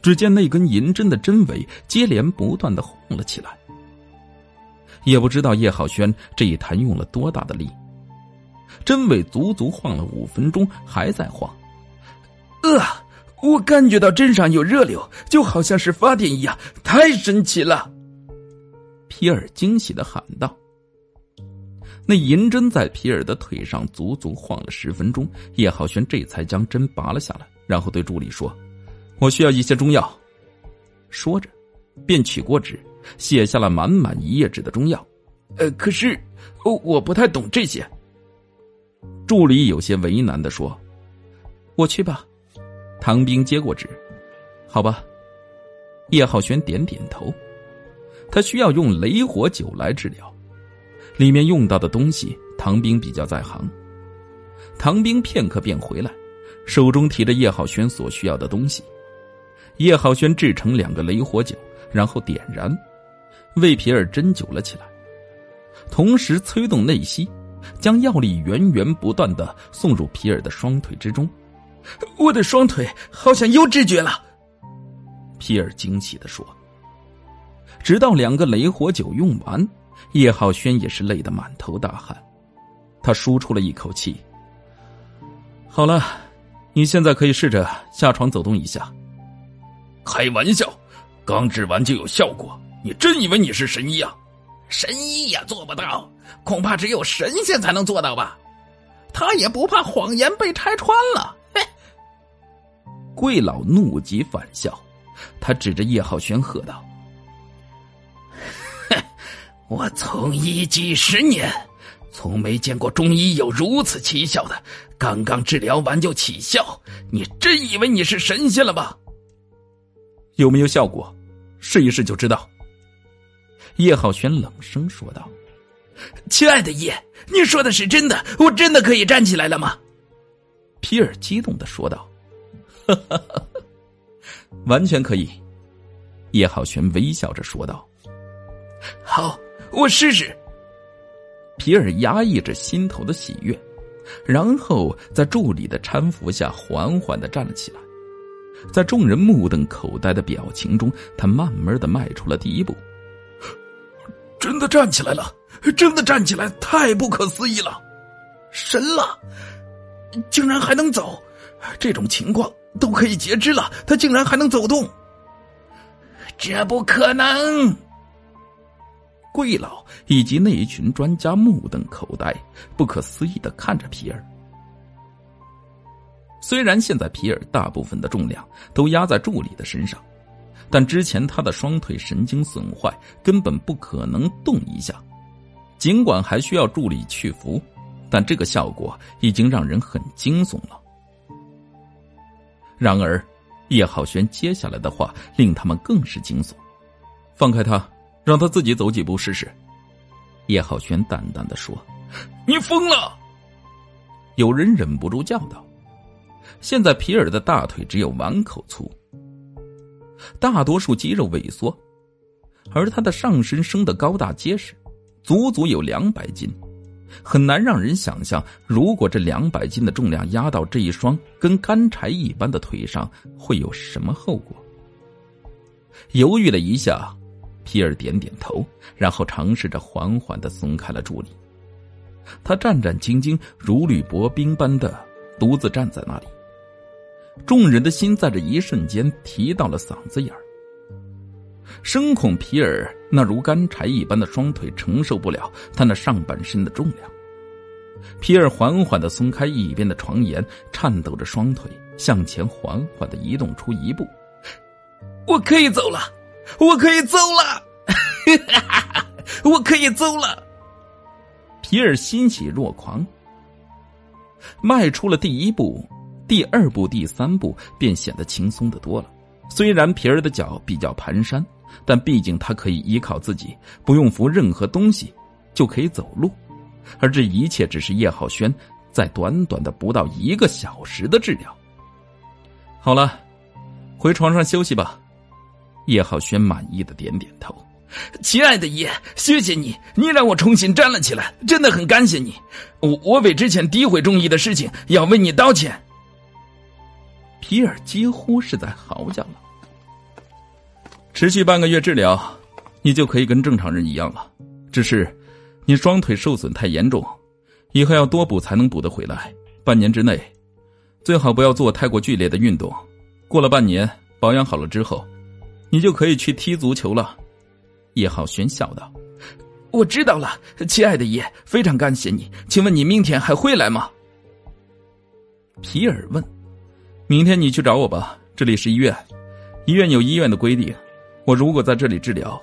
只见那根银针的针尾接连不断的晃了起来。也不知道叶浩轩这一弹用了多大的力，针尾足足晃了五分钟，还在晃。呃，我感觉到针上有热流，就好像是发电一样，太神奇了！皮尔惊喜的喊道。那银针在皮尔的腿上足足晃了十分钟，叶浩轩这才将针拔了下来，然后对助理说：“我需要一些中药。”说着，便取过纸，写下了满满一页纸的中药。呃，可是，哦，我不太懂这些。助理有些为难的说：“我去吧。”唐兵接过纸，好吧。叶浩轩点点头，他需要用雷火酒来治疗，里面用到的东西，唐兵比较在行。唐兵片刻便回来，手中提着叶浩轩所需要的东西。叶浩轩制成两个雷火酒，然后点燃，为皮尔针灸了起来，同时催动内息，将药力源源不断的送入皮尔的双腿之中。我的双腿好像有知觉了，皮尔惊喜的说。直到两个雷火酒用完，叶浩轩也是累得满头大汗。他舒出了一口气。好了，你现在可以试着下床走动一下。开玩笑，刚治完就有效果？你真以为你是神医啊？神医也做不到，恐怕只有神仙才能做到吧？他也不怕谎言被拆穿了。嘿桂老怒极反笑，他指着叶浩轩喝道：“，我从医几十年，从没见过中医有如此奇效的。刚刚治疗完就起效，你真以为你是神仙了吗？有没有效果？试一试就知道。”叶浩轩冷声说道：“亲爱的叶，你说的是真的？我真的可以站起来了吗？”皮尔激动的说道。哈哈哈，完全可以。”叶浩轩微笑着说道。“好，我试试。”皮尔压抑着心头的喜悦，然后在助理的搀扶下缓缓的站了起来。在众人目瞪口呆的表情中，他慢慢的迈出了第一步。真的站起来了，真的站起来，太不可思议了，神了，竟然还能走！这种情况都可以截肢了，他竟然还能走动，这不可能！贵老以及那一群专家目瞪口呆，不可思议的看着皮尔。虽然现在皮尔大部分的重量都压在助理的身上，但之前他的双腿神经损坏，根本不可能动一下。尽管还需要助理去扶，但这个效果已经让人很惊悚了。然而，叶浩轩接下来的话令他们更是惊悚。放开他，让他自己走几步试试。叶浩轩淡淡的说：“你疯了！”有人忍不住叫道。现在皮尔的大腿只有碗口粗，大多数肌肉萎缩，而他的上身生得高大结实，足足有两百斤，很难让人想象，如果这两百斤的重量压到这一双跟干柴一般的腿上，会有什么后果。犹豫了一下，皮尔点点头，然后尝试着缓缓的松开了助理。他战战兢兢，如履薄冰般的独自站在那里。众人的心在这一瞬间提到了嗓子眼儿，深恐皮尔那如干柴一般的双腿承受不了他那上半身的重量。皮尔缓缓的松开一边的床沿，颤抖着双腿向前缓缓的移动出一步。我可以走了，我可以走了，我可以走了。皮尔欣喜若狂，迈出了第一步。第二步、第三步便显得轻松的多了。虽然皮儿的脚比较蹒跚，但毕竟他可以依靠自己，不用扶任何东西，就可以走路。而这一切只是叶浩轩在短短的不到一个小时的治疗。好了，回床上休息吧。叶浩轩满意的点点头。亲爱的爷，谢谢你，你让我重新站了起来，真的很感谢你。我我为之前诋毁中医的事情要为你道歉。皮尔几乎是在嚎叫了。持续半个月治疗，你就可以跟正常人一样了。只是，你双腿受损太严重，以后要多补才能补得回来。半年之内，最好不要做太过剧烈的运动。过了半年，保养好了之后，你就可以去踢足球了。叶浩轩笑道：“我知道了，亲爱的爷，非常感谢你。请问你明天还会来吗？”皮尔问。明天你去找我吧，这里是医院，医院有医院的规定。我如果在这里治疗，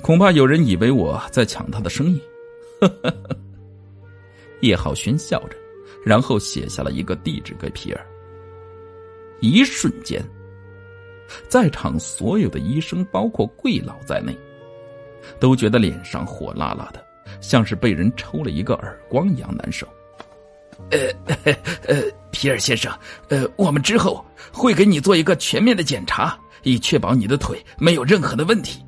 恐怕有人以为我在抢他的生意。叶浩轩笑着，然后写下了一个地址给皮尔。一瞬间，在场所有的医生，包括贵老在内，都觉得脸上火辣辣的，像是被人抽了一个耳光一样难受。呃呃，皮尔先生，呃，我们之后会给你做一个全面的检查，以确保你的腿没有任何的问题。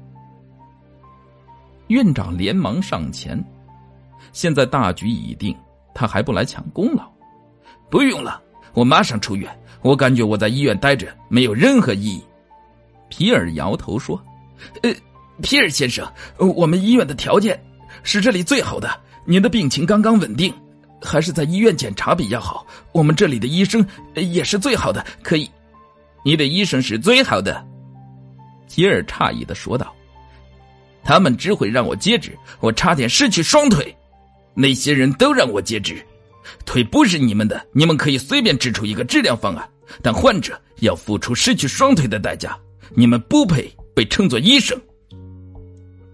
院长连忙上前，现在大局已定，他还不来抢功劳？不用了，我马上出院。我感觉我在医院待着没有任何意义。皮尔摇头说：“呃，皮尔先生，我们医院的条件是这里最好的，您的病情刚刚稳定。”还是在医院检查比较好。我们这里的医生也是最好的，可以。你的医生是最好的，吉尔诧异的说道。他们只会让我截肢，我差点失去双腿。那些人都让我截肢，腿不是你们的，你们可以随便指出一个治疗方案，但患者要付出失去双腿的代价。你们不配被称作医生。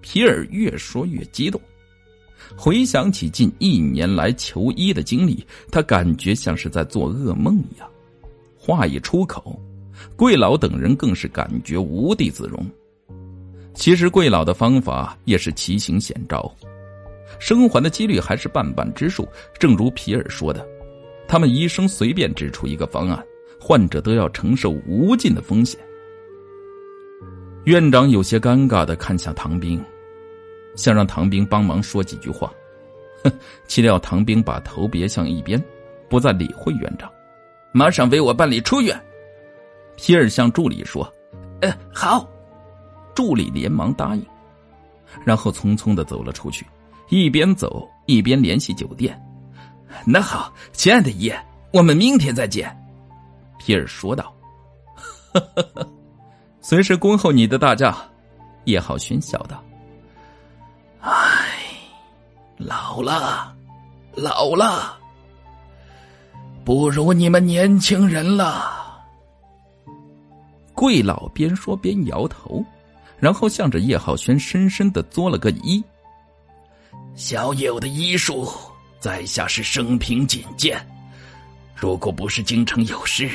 皮尔越说越激动。回想起近一年来求医的经历，他感觉像是在做噩梦一样。话一出口，桂老等人更是感觉无地自容。其实桂老的方法也是奇形险招，生还的几率还是半半之数。正如皮尔说的，他们医生随便指出一个方案，患者都要承受无尽的风险。院长有些尴尬的看向唐兵。想让唐兵帮忙说几句话，哼！岂料唐兵把头别向一边，不再理会院长，马上为我办理出院。皮尔向助理说：“呃，好。”助理连忙答应，然后匆匆的走了出去，一边走一边联系酒店。那好，亲爱的爷，我们明天再见。”皮尔说道。“随时恭候你的大驾。”叶浩轩笑道。“唉，老了，老了，不如你们年轻人了。”桂老边说边摇头，然后向着叶浩轩深深的作了个揖。小友的医术，在下是生平仅见。如果不是京城有事，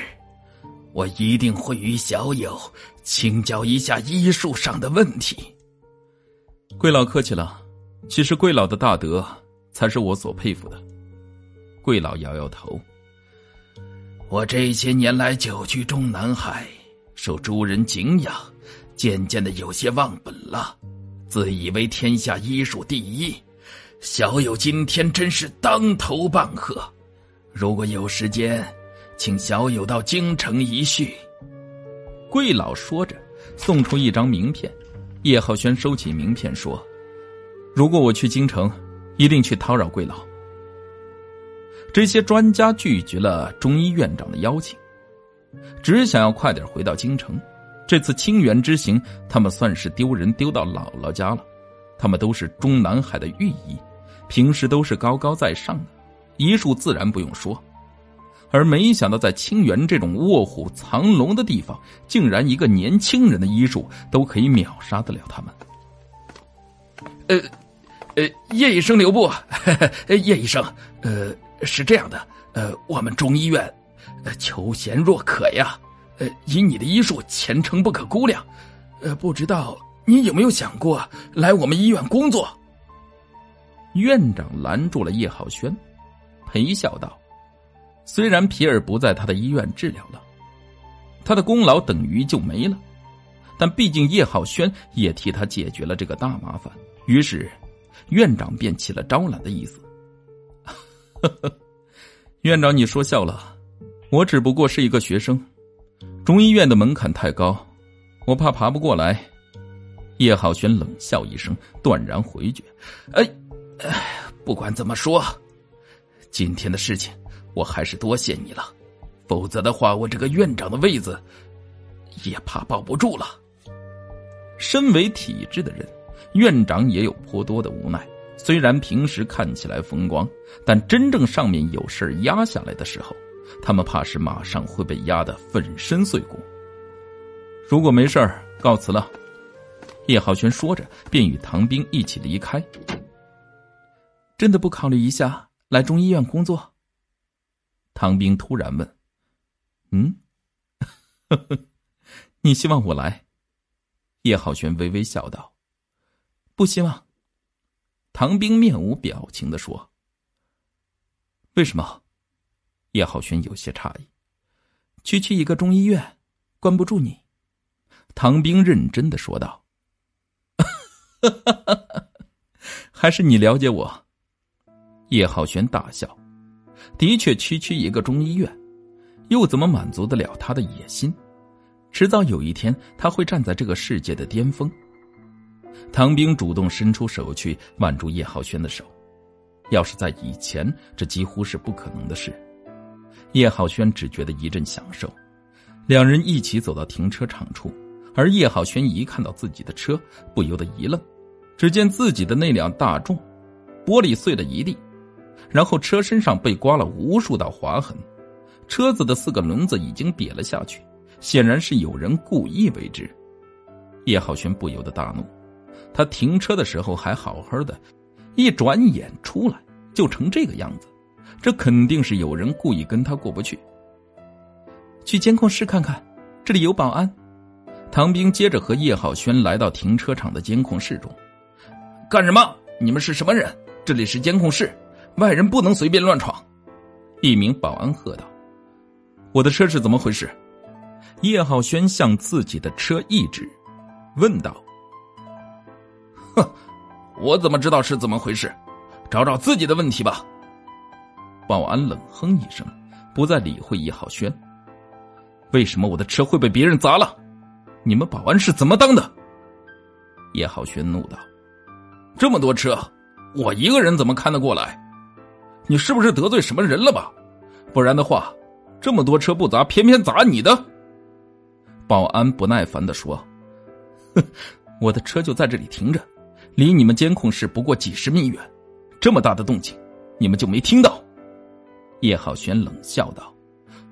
我一定会与小友请教一下医术上的问题。贵老客气了，其实贵老的大德才是我所佩服的。贵老摇摇头，我这些年来久居中南海。受诸人敬仰，渐渐的有些忘本了，自以为天下医术第一。小友今天真是当头棒喝，如果有时间，请小友到京城一叙。桂老说着，送出一张名片。叶浩轩收起名片说：“如果我去京城，一定去叨扰桂老。”这些专家拒绝了中医院长的邀请。只想要快点回到京城。这次清源之行，他们算是丢人丢到姥姥家了。他们都是中南海的御医，平时都是高高在上的，医术自然不用说。而没想到，在清源这种卧虎藏龙的地方，竟然一个年轻人的医术都可以秒杀得了他们。呃，呃，叶医生留步。叶医生，呃，是这样的，呃，我们中医院。求贤若渴呀，呃，以你的医术，前程不可估量。呃，不知道你有没有想过来我们医院工作？院长拦住了叶浩轩，陪笑道：“虽然皮尔不在他的医院治疗了，他的功劳等于就没了，但毕竟叶浩轩也替他解决了这个大麻烦。于是，院长便起了招揽的意思。院长，你说笑了。”我只不过是一个学生，中医院的门槛太高，我怕爬不过来。叶浩轩冷笑一声，断然回绝：“哎，不管怎么说，今天的事情我还是多谢你了，否则的话，我这个院长的位子也怕保不住了。”身为体制的人，院长也有颇多的无奈。虽然平时看起来风光，但真正上面有事压下来的时候。他们怕是马上会被压得粉身碎骨。如果没事，告辞了。叶浩轩说着，便与唐兵一起离开。真的不考虑一下来中医院工作？唐兵突然问：“嗯，你希望我来？”叶浩轩微微笑道：“不希望。”唐兵面无表情的说：“为什么？”叶浩轩有些诧异：“区区一个中医院，关不住你。”唐兵认真的说道：“还是你了解我。”叶浩轩大笑：“的确，区区一个中医院，又怎么满足得了他的野心？迟早有一天，他会站在这个世界的巅峰。”唐兵主动伸出手去挽住叶浩轩的手，要是在以前，这几乎是不可能的事。叶浩轩只觉得一阵享受，两人一起走到停车场处，而叶浩轩一看到自己的车，不由得一愣。只见自己的那辆大众，玻璃碎了一地，然后车身上被刮了无数道划痕，车子的四个轮子已经瘪了下去，显然是有人故意为之。叶浩轩不由得大怒，他停车的时候还好好的，一转眼出来就成这个样子。这肯定是有人故意跟他过不去。去监控室看看，这里有保安。唐兵接着和叶浩轩来到停车场的监控室中。干什么？你们是什么人？这里是监控室，外人不能随便乱闯。一名保安喝道：“我的车是怎么回事？”叶浩轩向自己的车一指，问道：“哼，我怎么知道是怎么回事？找找自己的问题吧。”保安冷哼一声，不再理会叶浩轩。为什么我的车会被别人砸了？你们保安是怎么当的？叶浩轩怒道：“这么多车，我一个人怎么看得过来？你是不是得罪什么人了吧？不然的话，这么多车不砸，偏偏砸你的。”保安不耐烦的说：“哼，我的车就在这里停着，离你们监控室不过几十米远，这么大的动静，你们就没听到？”叶浩轩冷笑道：“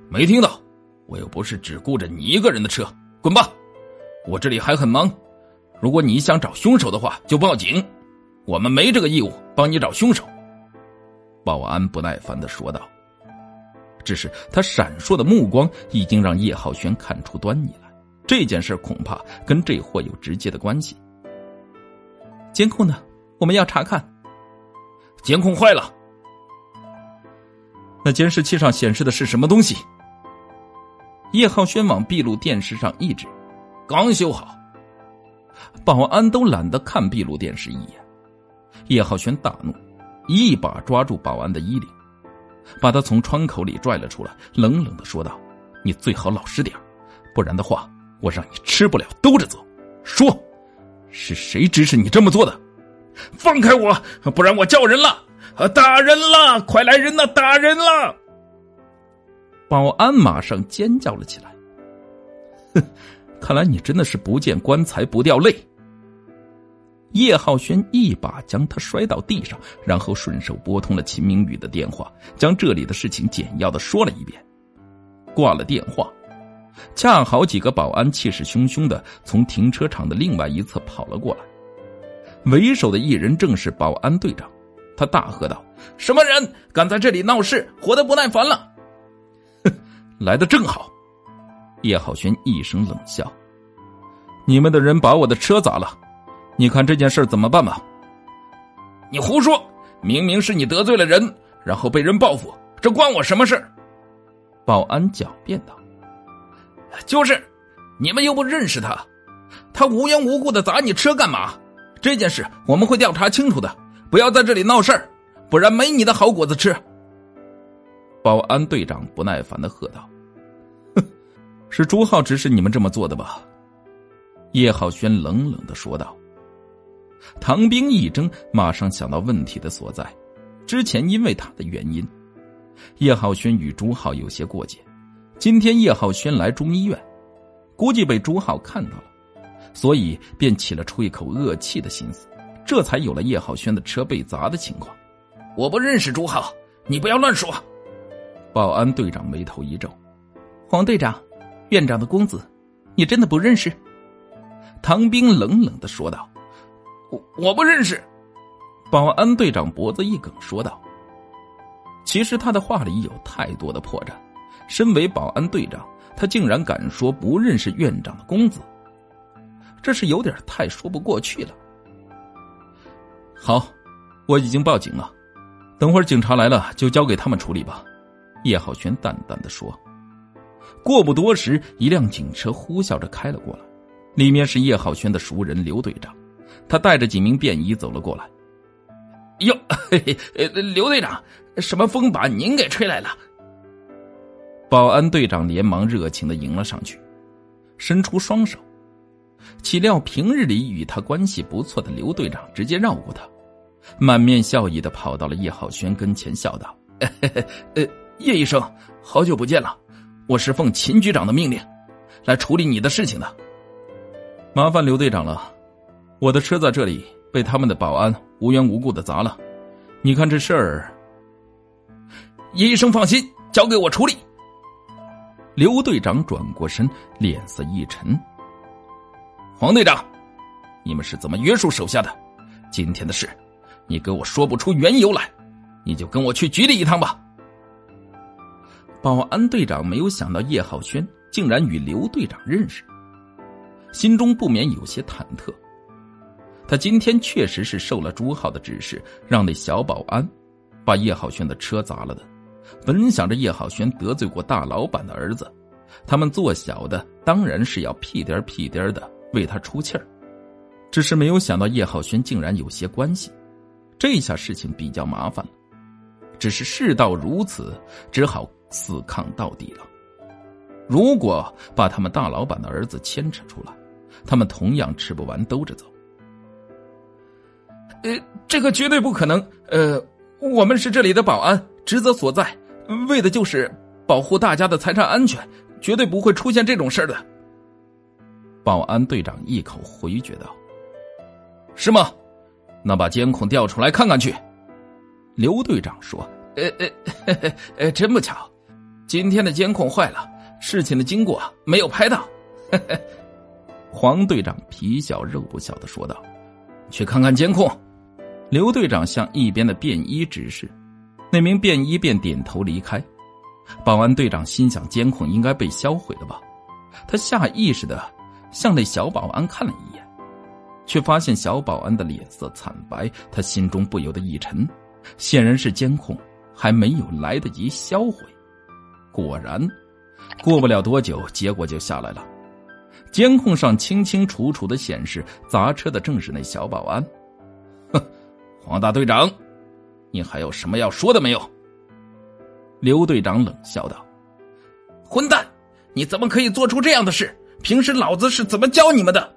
没听到，我又不是只顾着你一个人的车，滚吧！我这里还很忙。如果你想找凶手的话，就报警，我们没这个义务帮你找凶手。”保安不耐烦的说道。只是他闪烁的目光已经让叶浩轩看出端倪来，这件事恐怕跟这货有直接的关系。监控呢？我们要查看。监控坏了。那监视器上显示的是什么东西？叶浩轩往闭路电视上一指：“刚修好。”保安都懒得看闭路电视一眼。叶浩轩大怒，一把抓住保安的衣领，把他从窗口里拽了出来，冷冷的说道：“你最好老实点不然的话，我让你吃不了兜着走。说，是谁指使你这么做的？放开我，不然我叫人了。”啊！打人了！快来人呐！打人了！保安马上尖叫了起来。哼，看来你真的是不见棺材不掉泪。叶浩轩一把将他摔到地上，然后顺手拨通了秦明宇的电话，将这里的事情简要的说了一遍。挂了电话，恰好几个保安气势汹汹的从停车场的另外一侧跑了过来，为首的一人正是保安队长。他大喝道：“什么人敢在这里闹事？活得不耐烦了！”哼，来的正好。叶浩轩一声冷笑：“你们的人把我的车砸了，你看这件事怎么办吧？”你胡说！明明是你得罪了人，然后被人报复，这关我什么事？保安狡辩道：“就是，你们又不认识他，他无缘无故的砸你车干嘛？这件事我们会调查清楚的。”不要在这里闹事儿，不然没你的好果子吃。保安队长不耐烦的喝道：“哼，是朱浩指使你们这么做的吧？”叶浩轩冷冷的说道。唐兵一怔，马上想到问题的所在。之前因为他的原因，叶浩轩与朱浩有些过节。今天叶浩轩来中医院，估计被朱浩看到了，所以便起了出一口恶气的心思。这才有了叶浩轩的车被砸的情况。我不认识朱浩，你不要乱说。保安队长眉头一皱：“黄队长，院长的公子，你真的不认识？”唐兵冷冷的说道：“我我不认识。”保安队长脖子一梗说道：“其实他的话里有太多的破绽。身为保安队长，他竟然敢说不认识院长的公子，这是有点太说不过去了。”好，我已经报警了，等会儿警察来了就交给他们处理吧。”叶浩轩淡淡的说。过不多时，一辆警车呼啸着开了过来，里面是叶浩轩的熟人刘队长，他带着几名便衣走了过来。哟，嘿嘿，刘队长，什么风把您给吹来了？保安队长连忙热情的迎了上去，伸出双手，岂料平日里与他关系不错的刘队长直接绕过他。满面笑意的跑到了叶浩轩跟前，笑道：“呃，叶医生，好久不见了，我是奉秦局长的命令，来处理你的事情的。麻烦刘队长了，我的车在这里被他们的保安无缘无故的砸了，你看这事儿。”叶医生放心，交给我处理。刘队长转过身，脸色一沉：“黄队长，你们是怎么约束手下的？今天的事。”你给我说不出缘由来，你就跟我去局里一趟吧。保安队长没有想到叶浩轩竟然与刘队长认识，心中不免有些忐忑。他今天确实是受了朱浩的指示，让那小保安把叶浩轩的车砸了的。本想着叶浩轩得罪过大老板的儿子，他们做小的当然是要屁颠屁颠的为他出气儿，只是没有想到叶浩轩竟然有些关系。这下事情比较麻烦了，只是事到如此，只好死抗到底了。如果把他们大老板的儿子牵扯出来，他们同样吃不完兜着走。呃，这个绝对不可能。呃，我们是这里的保安，职责所在，为的就是保护大家的财产安全，绝对不会出现这种事的。保安队长一口回绝道：“是吗？那把监控调出来看看去。”刘队长说：“呃呃 呃，真不巧，今天的监控坏了，事情的经过没有拍到。”黄队长皮笑肉不笑的说道：“去看看监控。”刘队长向一边的便衣指示，那名便衣便点头离开。保安队长心想：监控应该被销毁了吧？他下意识的向那小保安看了一眼，却发现小保安的脸色惨白。他心中不由得一沉，显然是监控还没有来得及销毁。果然，过不了多久，结果就下来了。监控上清清楚楚的显示，砸车的正是那小保安。黄大队长，你还有什么要说的没有？刘队长冷笑道：“混蛋，你怎么可以做出这样的事？平时老子是怎么教你们的？”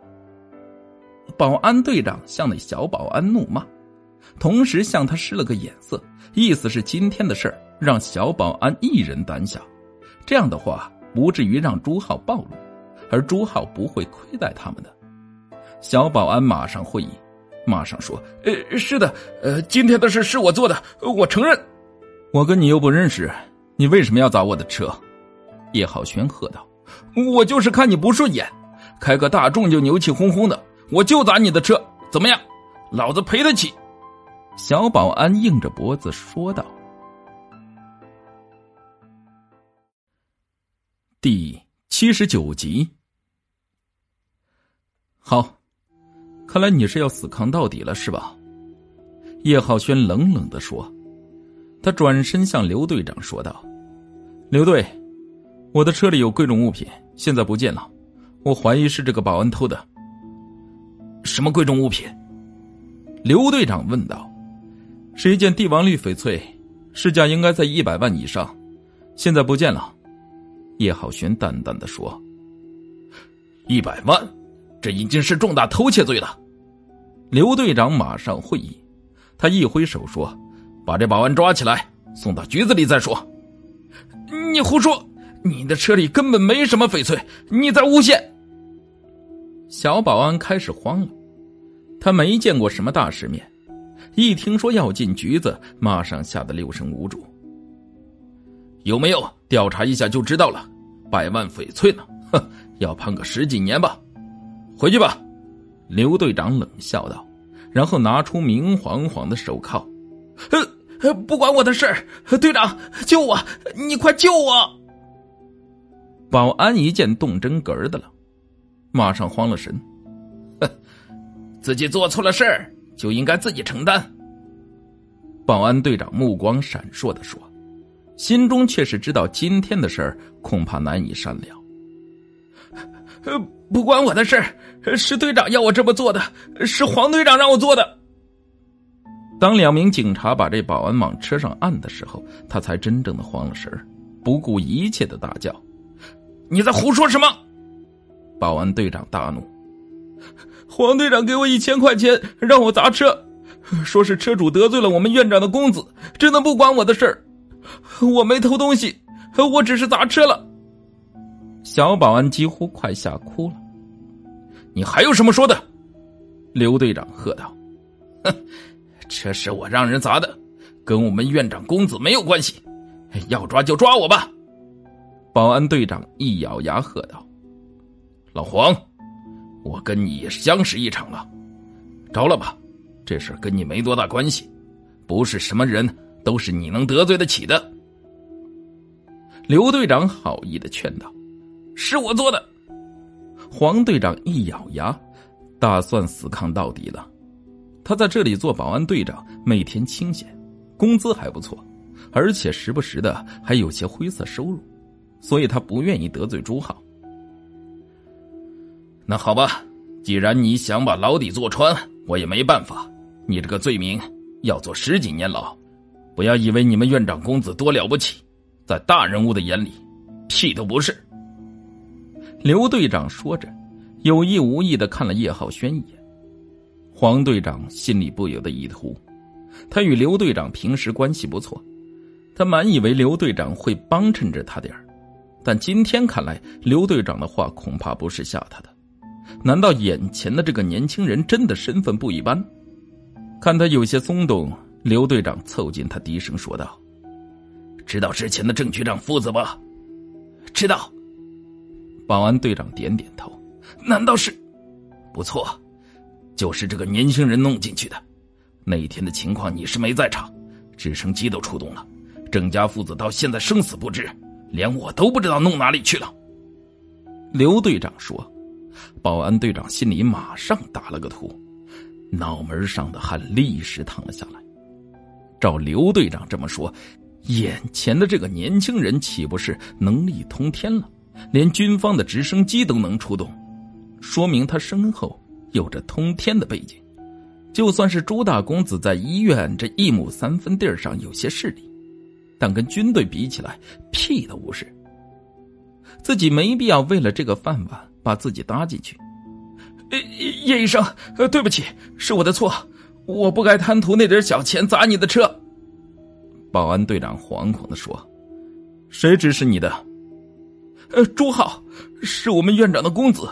保安队长向那小保安怒骂，同时向他使了个眼色，意思是今天的事让小保安一人胆小，这样的话不至于让朱浩暴露，而朱浩不会亏待他们的。小保安马上会意。马上说：“呃，是的，呃，今天的事是我做的，我承认。我跟你又不认识，你为什么要砸我的车？”叶浩轩喝道：“我就是看你不顺眼，开个大众就牛气哄哄的，我就砸你的车，怎么样？老子赔得起。”小保安硬着脖子说道：“第七十九集，好。”看来你是要死扛到底了，是吧？叶浩轩冷冷的说。他转身向刘队长说道：“刘队，我的车里有贵重物品，现在不见了，我怀疑是这个保安偷的。什么贵重物品？”刘队长问道。“是一件帝王绿翡翠，市价应该在一百万以上，现在不见了。”叶浩轩淡淡的说。“一百万？”这已经是重大偷窃罪了，刘队长马上会意，他一挥手说：“把这保安抓起来，送到局子里再说。”你胡说！你的车里根本没什么翡翠，你在诬陷。小保安开始慌了，他没见过什么大世面，一听说要进局子，马上吓得六神无主。有没有调查一下就知道了？百万翡翠呢？哼，要判个十几年吧。回去吧，刘队长冷笑道，然后拿出明晃晃的手铐。呃呃，不关我的事儿，队长救我，你快救我！保安一见动真格的了，马上慌了神。哼，自己做错了事儿就应该自己承担。保安队长目光闪烁的说，心中却是知道今天的事儿恐怕难以善了。呃，不关我的事儿，是队长要我这么做的，是黄队长让我做的。当两名警察把这保安往车上按的时候，他才真正的慌了神儿，不顾一切的大叫：“你在胡说什么？”保安队长大怒：“黄队长给我一千块钱让我砸车，说是车主得罪了我们院长的公子，真的不关我的事儿，我没偷东西，我只是砸车了。”小保安几乎快吓哭了。你还有什么说的？刘队长喝道：“哼，这是我让人砸的，跟我们院长公子没有关系。要抓就抓我吧！”保安队长一咬牙喝道：“老黄，我跟你也相识一场了，着了吧？这事跟你没多大关系，不是什么人都是你能得罪得起的。”刘队长好意的劝道。是我做的，黄队长一咬牙，打算死抗到底了。他在这里做保安队长，每天清闲，工资还不错，而且时不时的还有些灰色收入，所以他不愿意得罪朱浩。那好吧，既然你想把牢底坐穿，我也没办法。你这个罪名要坐十几年牢，不要以为你们院长公子多了不起，在大人物的眼里，屁都不是。刘队长说着，有意无意的看了叶浩轩一眼。黄队长心里不由得一突，他与刘队长平时关系不错，他满以为刘队长会帮衬着他点儿，但今天看来，刘队长的话恐怕不是吓他的。难道眼前的这个年轻人真的身份不一般？看他有些松动，刘队长凑近他低声说道：“知道之前的郑局长父子吧？”“知道。”保安队长点点头。“难道是？不错，就是这个年轻人弄进去的。那天的情况你是没在场，直升机都出动了，郑家父子到现在生死不知，连我都不知道弄哪里去了。”刘队长说。保安队长心里马上打了个突，脑门上的汗立时淌了下来。照刘队长这么说，眼前的这个年轻人岂不是能力通天了？连军方的直升机都能出动，说明他身后有着通天的背景。就算是朱大公子在医院这一亩三分地儿上有些势力，但跟军队比起来，屁都不是。自己没必要为了这个饭碗。把自己搭进去，叶医生，对不起，是我的错，我不该贪图那点小钱砸你的车。保安队长惶恐的说：“谁指使你的？”呃，朱浩，是我们院长的公子，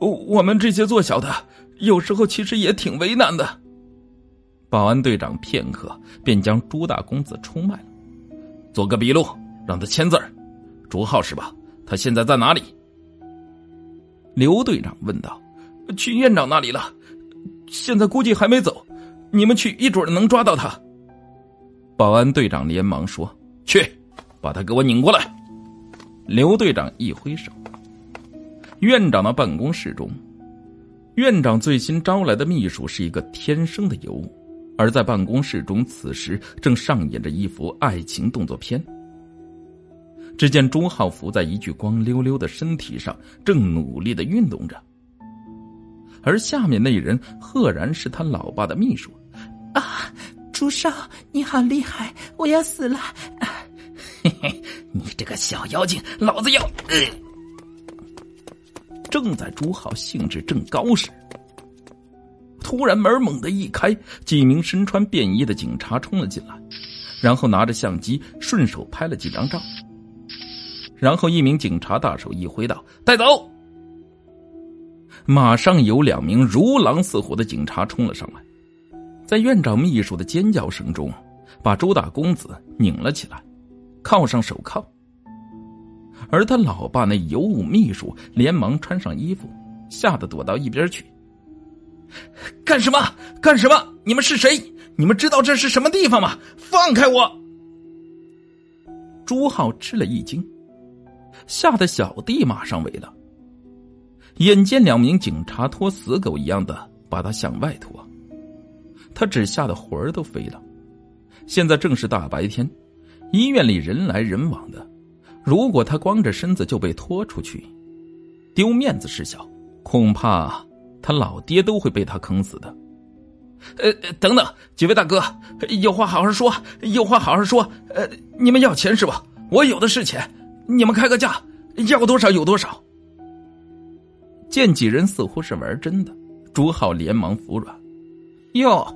我们这些做小的，有时候其实也挺为难的。保安队长片刻便将朱大公子出卖了，做个笔录，让他签字朱浩是吧？他现在在哪里？刘队长问道：“去院长那里了，现在估计还没走。你们去，一准能抓到他。”保安队长连忙说：“去，把他给我拧过来。”刘队长一挥手，院长的办公室中，院长最新招来的秘书是一个天生的尤物，而在办公室中，此时正上演着一幅爱情动作片。只见朱浩浮在一具光溜溜的身体上，正努力的运动着。而下面那人赫然是他老爸的秘书。啊，朱少，你好厉害！我要死了！嘿嘿，你这个小妖精，老子要……正在朱浩兴致正高时，突然门猛地一开，几名身穿便衣的警察冲了进来，然后拿着相机顺手拍了几张照。然后，一名警察大手一挥道：“带走！”马上有两名如狼似虎的警察冲了上来，在院长秘书的尖叫声中，把周大公子拧了起来，铐上手铐。而他老爸那尤武秘书连忙穿上衣服，吓得躲到一边去。干什么？干什么？你们是谁？你们知道这是什么地方吗？放开我！朱浩吃了一惊。吓得小弟马上围了。眼见两名警察拖死狗一样的把他向外拖，他只吓得魂儿都飞了。现在正是大白天，医院里人来人往的，如果他光着身子就被拖出去，丢面子是小，恐怕他老爹都会被他坑死的。呃，等等，几位大哥，有话好好说，有话好好说。呃，你们要钱是吧？我有的是钱。你们开个价，要多少有多少。见几人似乎是玩真的，朱浩连忙服软。哟，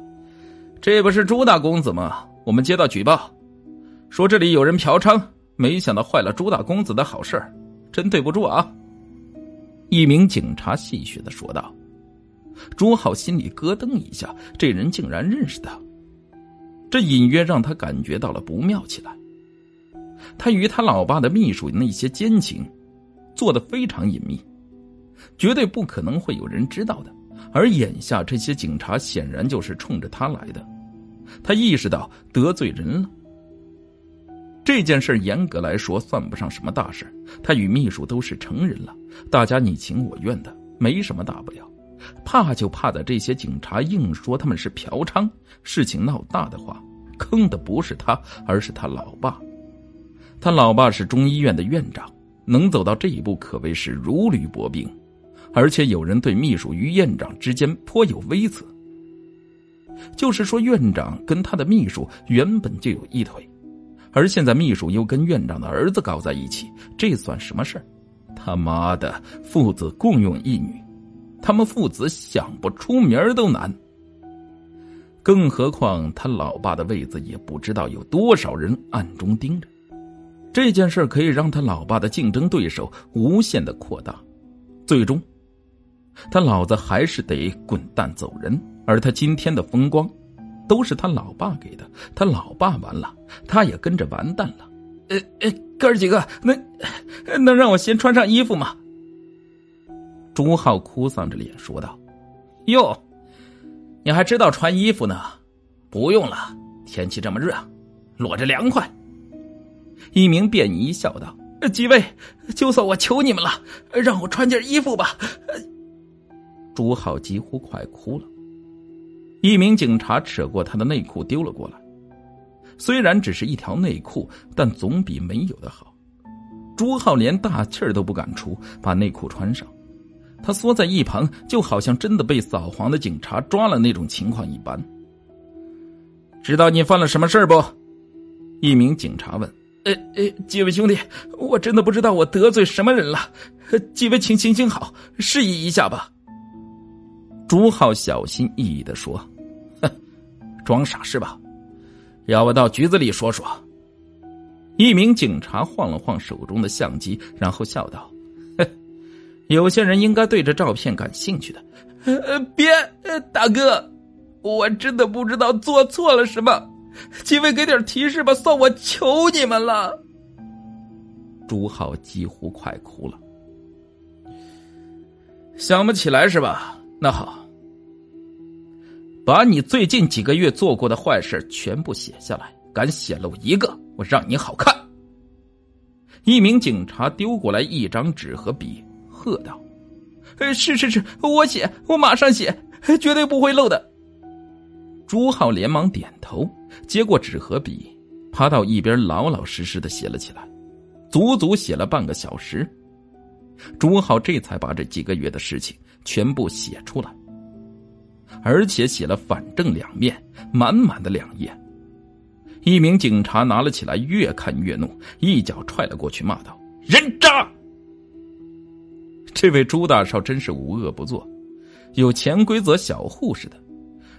这不是朱大公子吗？我们接到举报，说这里有人嫖娼，没想到坏了朱大公子的好事真对不住啊！一名警察戏谑的说道。朱浩心里咯噔一下，这人竟然认识他，这隐约让他感觉到了不妙起来。他与他老爸的秘书那些奸情，做的非常隐秘，绝对不可能会有人知道的。而眼下这些警察显然就是冲着他来的。他意识到得罪人了。这件事严格来说算不上什么大事，他与秘书都是成人了，大家你情我愿的，没什么大不了。怕就怕在这些警察硬说他们是嫖娼，事情闹大的话，坑的不是他，而是他老爸。他老爸是中医院的院长，能走到这一步可谓是如履薄冰，而且有人对秘书与院长之间颇有微词，就是说院长跟他的秘书原本就有一腿，而现在秘书又跟院长的儿子搞在一起，这算什么事儿？他妈的，父子共用一女，他们父子想不出名都难。更何况他老爸的位子也不知道有多少人暗中盯着。这件事可以让他老爸的竞争对手无限的扩大，最终，他老子还是得滚蛋走人。而他今天的风光，都是他老爸给的。他老爸完了，他也跟着完蛋了。呃呃，哥儿几个，能能让我先穿上衣服吗？朱浩哭丧着脸说道：“哟，你还知道穿衣服呢？不用了，天气这么热，裸着凉快。”一名便衣笑道：“几位，就算我求你们了，让我穿件衣服吧。”朱浩几乎快哭了。一名警察扯过他的内裤丢了过来，虽然只是一条内裤，但总比没有的好。朱浩连大气儿都不敢出，把内裤穿上，他缩在一旁，就好像真的被扫黄的警察抓了那种情况一般。知道你犯了什么事不？一名警察问。呃呃，几位兄弟，我真的不知道我得罪什么人了，几位请行行好，示意一下吧。朱浩小心翼翼的说：“哼，装傻是吧？要不到局子里说说。”一名警察晃了晃手中的相机，然后笑道：“有些人应该对这照片感兴趣的。”呃，别，大哥，我真的不知道做错了什么，几位给点提示吧，算我求你们了。朱浩几乎快哭了，想不起来是吧？那好，把你最近几个月做过的坏事全部写下来，敢写漏一个，我让你好看。一名警察丢过来一张纸和笔，喝道：“是是是，我写，我马上写，绝对不会漏的。”朱浩连忙点头，接过纸和笔，趴到一边，老老实实的写了起来，足足写了半个小时。朱浩这才把这几个月的事情。全部写出来，而且写了反正两面，满满的两页。一名警察拿了起来，越看越怒，一脚踹了过去，骂道：“人渣！”这位朱大少真是无恶不作，有潜规则小护士的，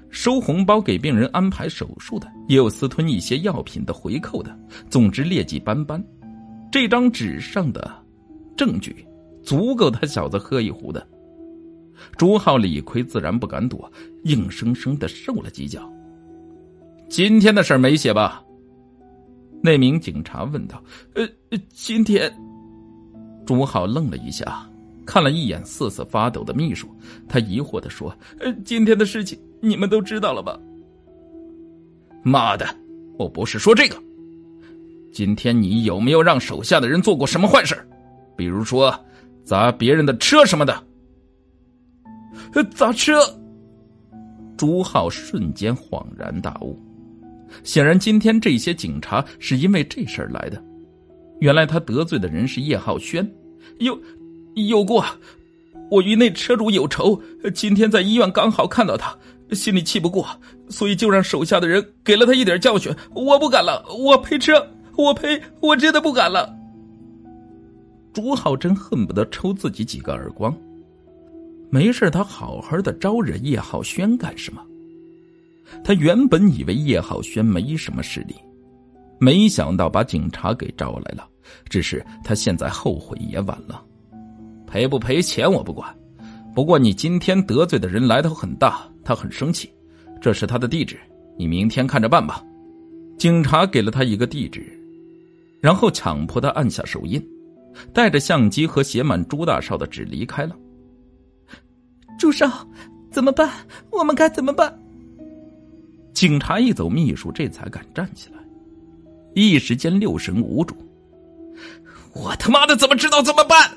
收红包给病人安排手术的，也有私吞一些药品的回扣的，总之劣迹斑斑。这张纸上的证据，足够他小子喝一壶的。朱浩理亏自然不敢躲，硬生生的受了几脚。今天的事没写吧？那名警察问道。呃，今天。朱浩愣了一下，看了一眼瑟瑟发抖的秘书，他疑惑的说：“呃，今天的事情你们都知道了吧？”妈的，我不是说这个。今天你有没有让手下的人做过什么坏事？比如说砸别人的车什么的？砸车！朱浩瞬间恍然大悟，显然今天这些警察是因为这事儿来的。原来他得罪的人是叶浩轩，有有过，我与那车主有仇。今天在医院刚好看到他，心里气不过，所以就让手下的人给了他一点教训。我不敢了，我赔车，我赔，我真的不敢了。朱浩真恨不得抽自己几个耳光。没事，他好好的招惹叶浩轩干什么？他原本以为叶浩轩没什么势力，没想到把警察给招来了。只是他现在后悔也晚了，赔不赔钱我不管。不过你今天得罪的人来头很大，他很生气。这是他的地址，你明天看着办吧。警察给了他一个地址，然后强迫他按下手印，带着相机和写满朱大少的纸离开了。朱少，怎么办？我们该怎么办？警察一走，秘书这才敢站起来，一时间六神无主。我他妈的怎么知道怎么办？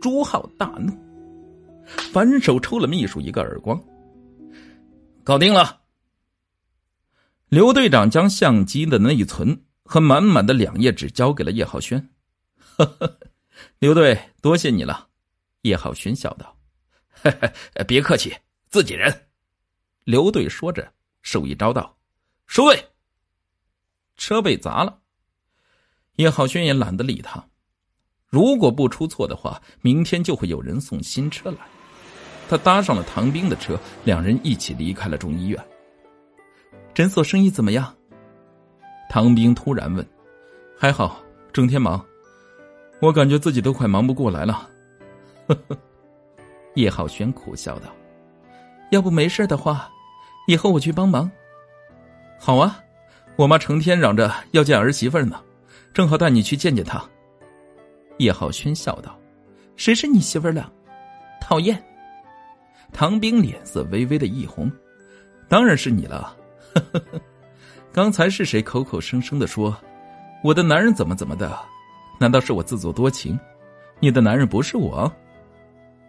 朱浩大怒，反手抽了秘书一个耳光。搞定了。刘队长将相机的内存和满满的两页纸交给了叶浩轩。呵呵，刘队，多谢你了。叶浩轩笑道。别客气，自己人。刘队说着，手一招道：“收队。”车被砸了，叶浩轩也懒得理他。如果不出错的话，明天就会有人送新车来。他搭上了唐兵的车，两人一起离开了中医院。诊所生意怎么样？唐兵突然问。还好，整天忙，我感觉自己都快忙不过来了。呵呵，叶浩轩苦笑道：“要不没事的话，以后我去帮忙。”好啊，我妈成天嚷着要见儿媳妇呢，正好带你去见见她。叶浩轩笑道：“谁是你媳妇了？讨厌！”唐兵脸色微微的一红：“当然是你了。呵呵呵，刚才是谁口口声声的说？”我的男人怎么怎么的？难道是我自作多情？你的男人不是我？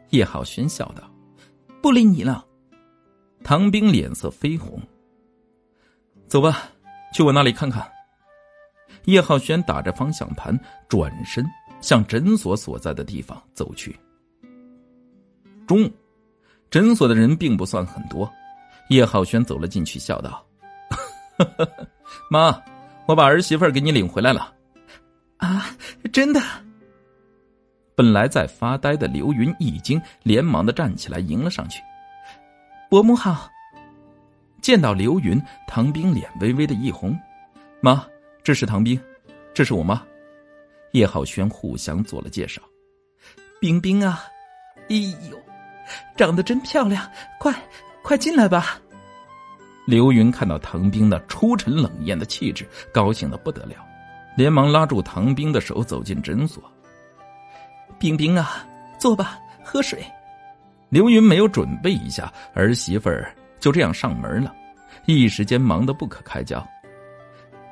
叶浩轩笑道：“不理你了。”唐兵脸色绯红。走吧，去我那里看看。叶浩轩打着方向盘，转身向诊所所在的地方走去。中午，诊所的人并不算很多。叶浩轩走了进去，笑道：“ 妈。”我把儿媳妇给你领回来了，啊，真的！本来在发呆的刘云一惊，连忙的站起来迎了上去。伯母好！见到刘云，唐兵脸微微的一红。妈，这是唐兵，这是我妈。叶浩轩互相做了介绍。冰冰啊，哎呦，长得真漂亮！快，快进来吧。刘云看到唐兵那出尘冷艳的气质，高兴的不得了，连忙拉住唐兵的手走进诊所。冰冰啊，坐吧，喝水。刘云没有准备一下，儿媳妇儿就这样上门了，一时间忙得不可开交。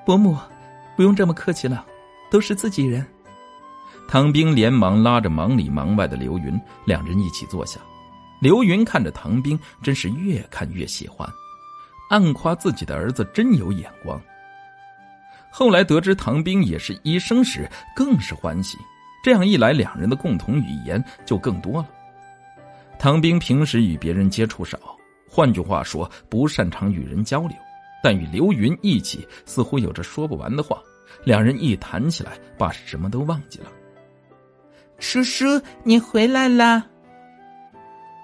伯母，不用这么客气了，都是自己人。唐兵连忙拉着忙里忙外的刘云，两人一起坐下。刘云看着唐兵，真是越看越喜欢。暗夸自己的儿子真有眼光。后来得知唐兵也是医生时，更是欢喜。这样一来，两人的共同语言就更多了。唐兵平时与别人接触少，换句话说，不擅长与人交流。但与刘云一起，似乎有着说不完的话。两人一谈起来，把什么都忘记了。叔叔，你回来了。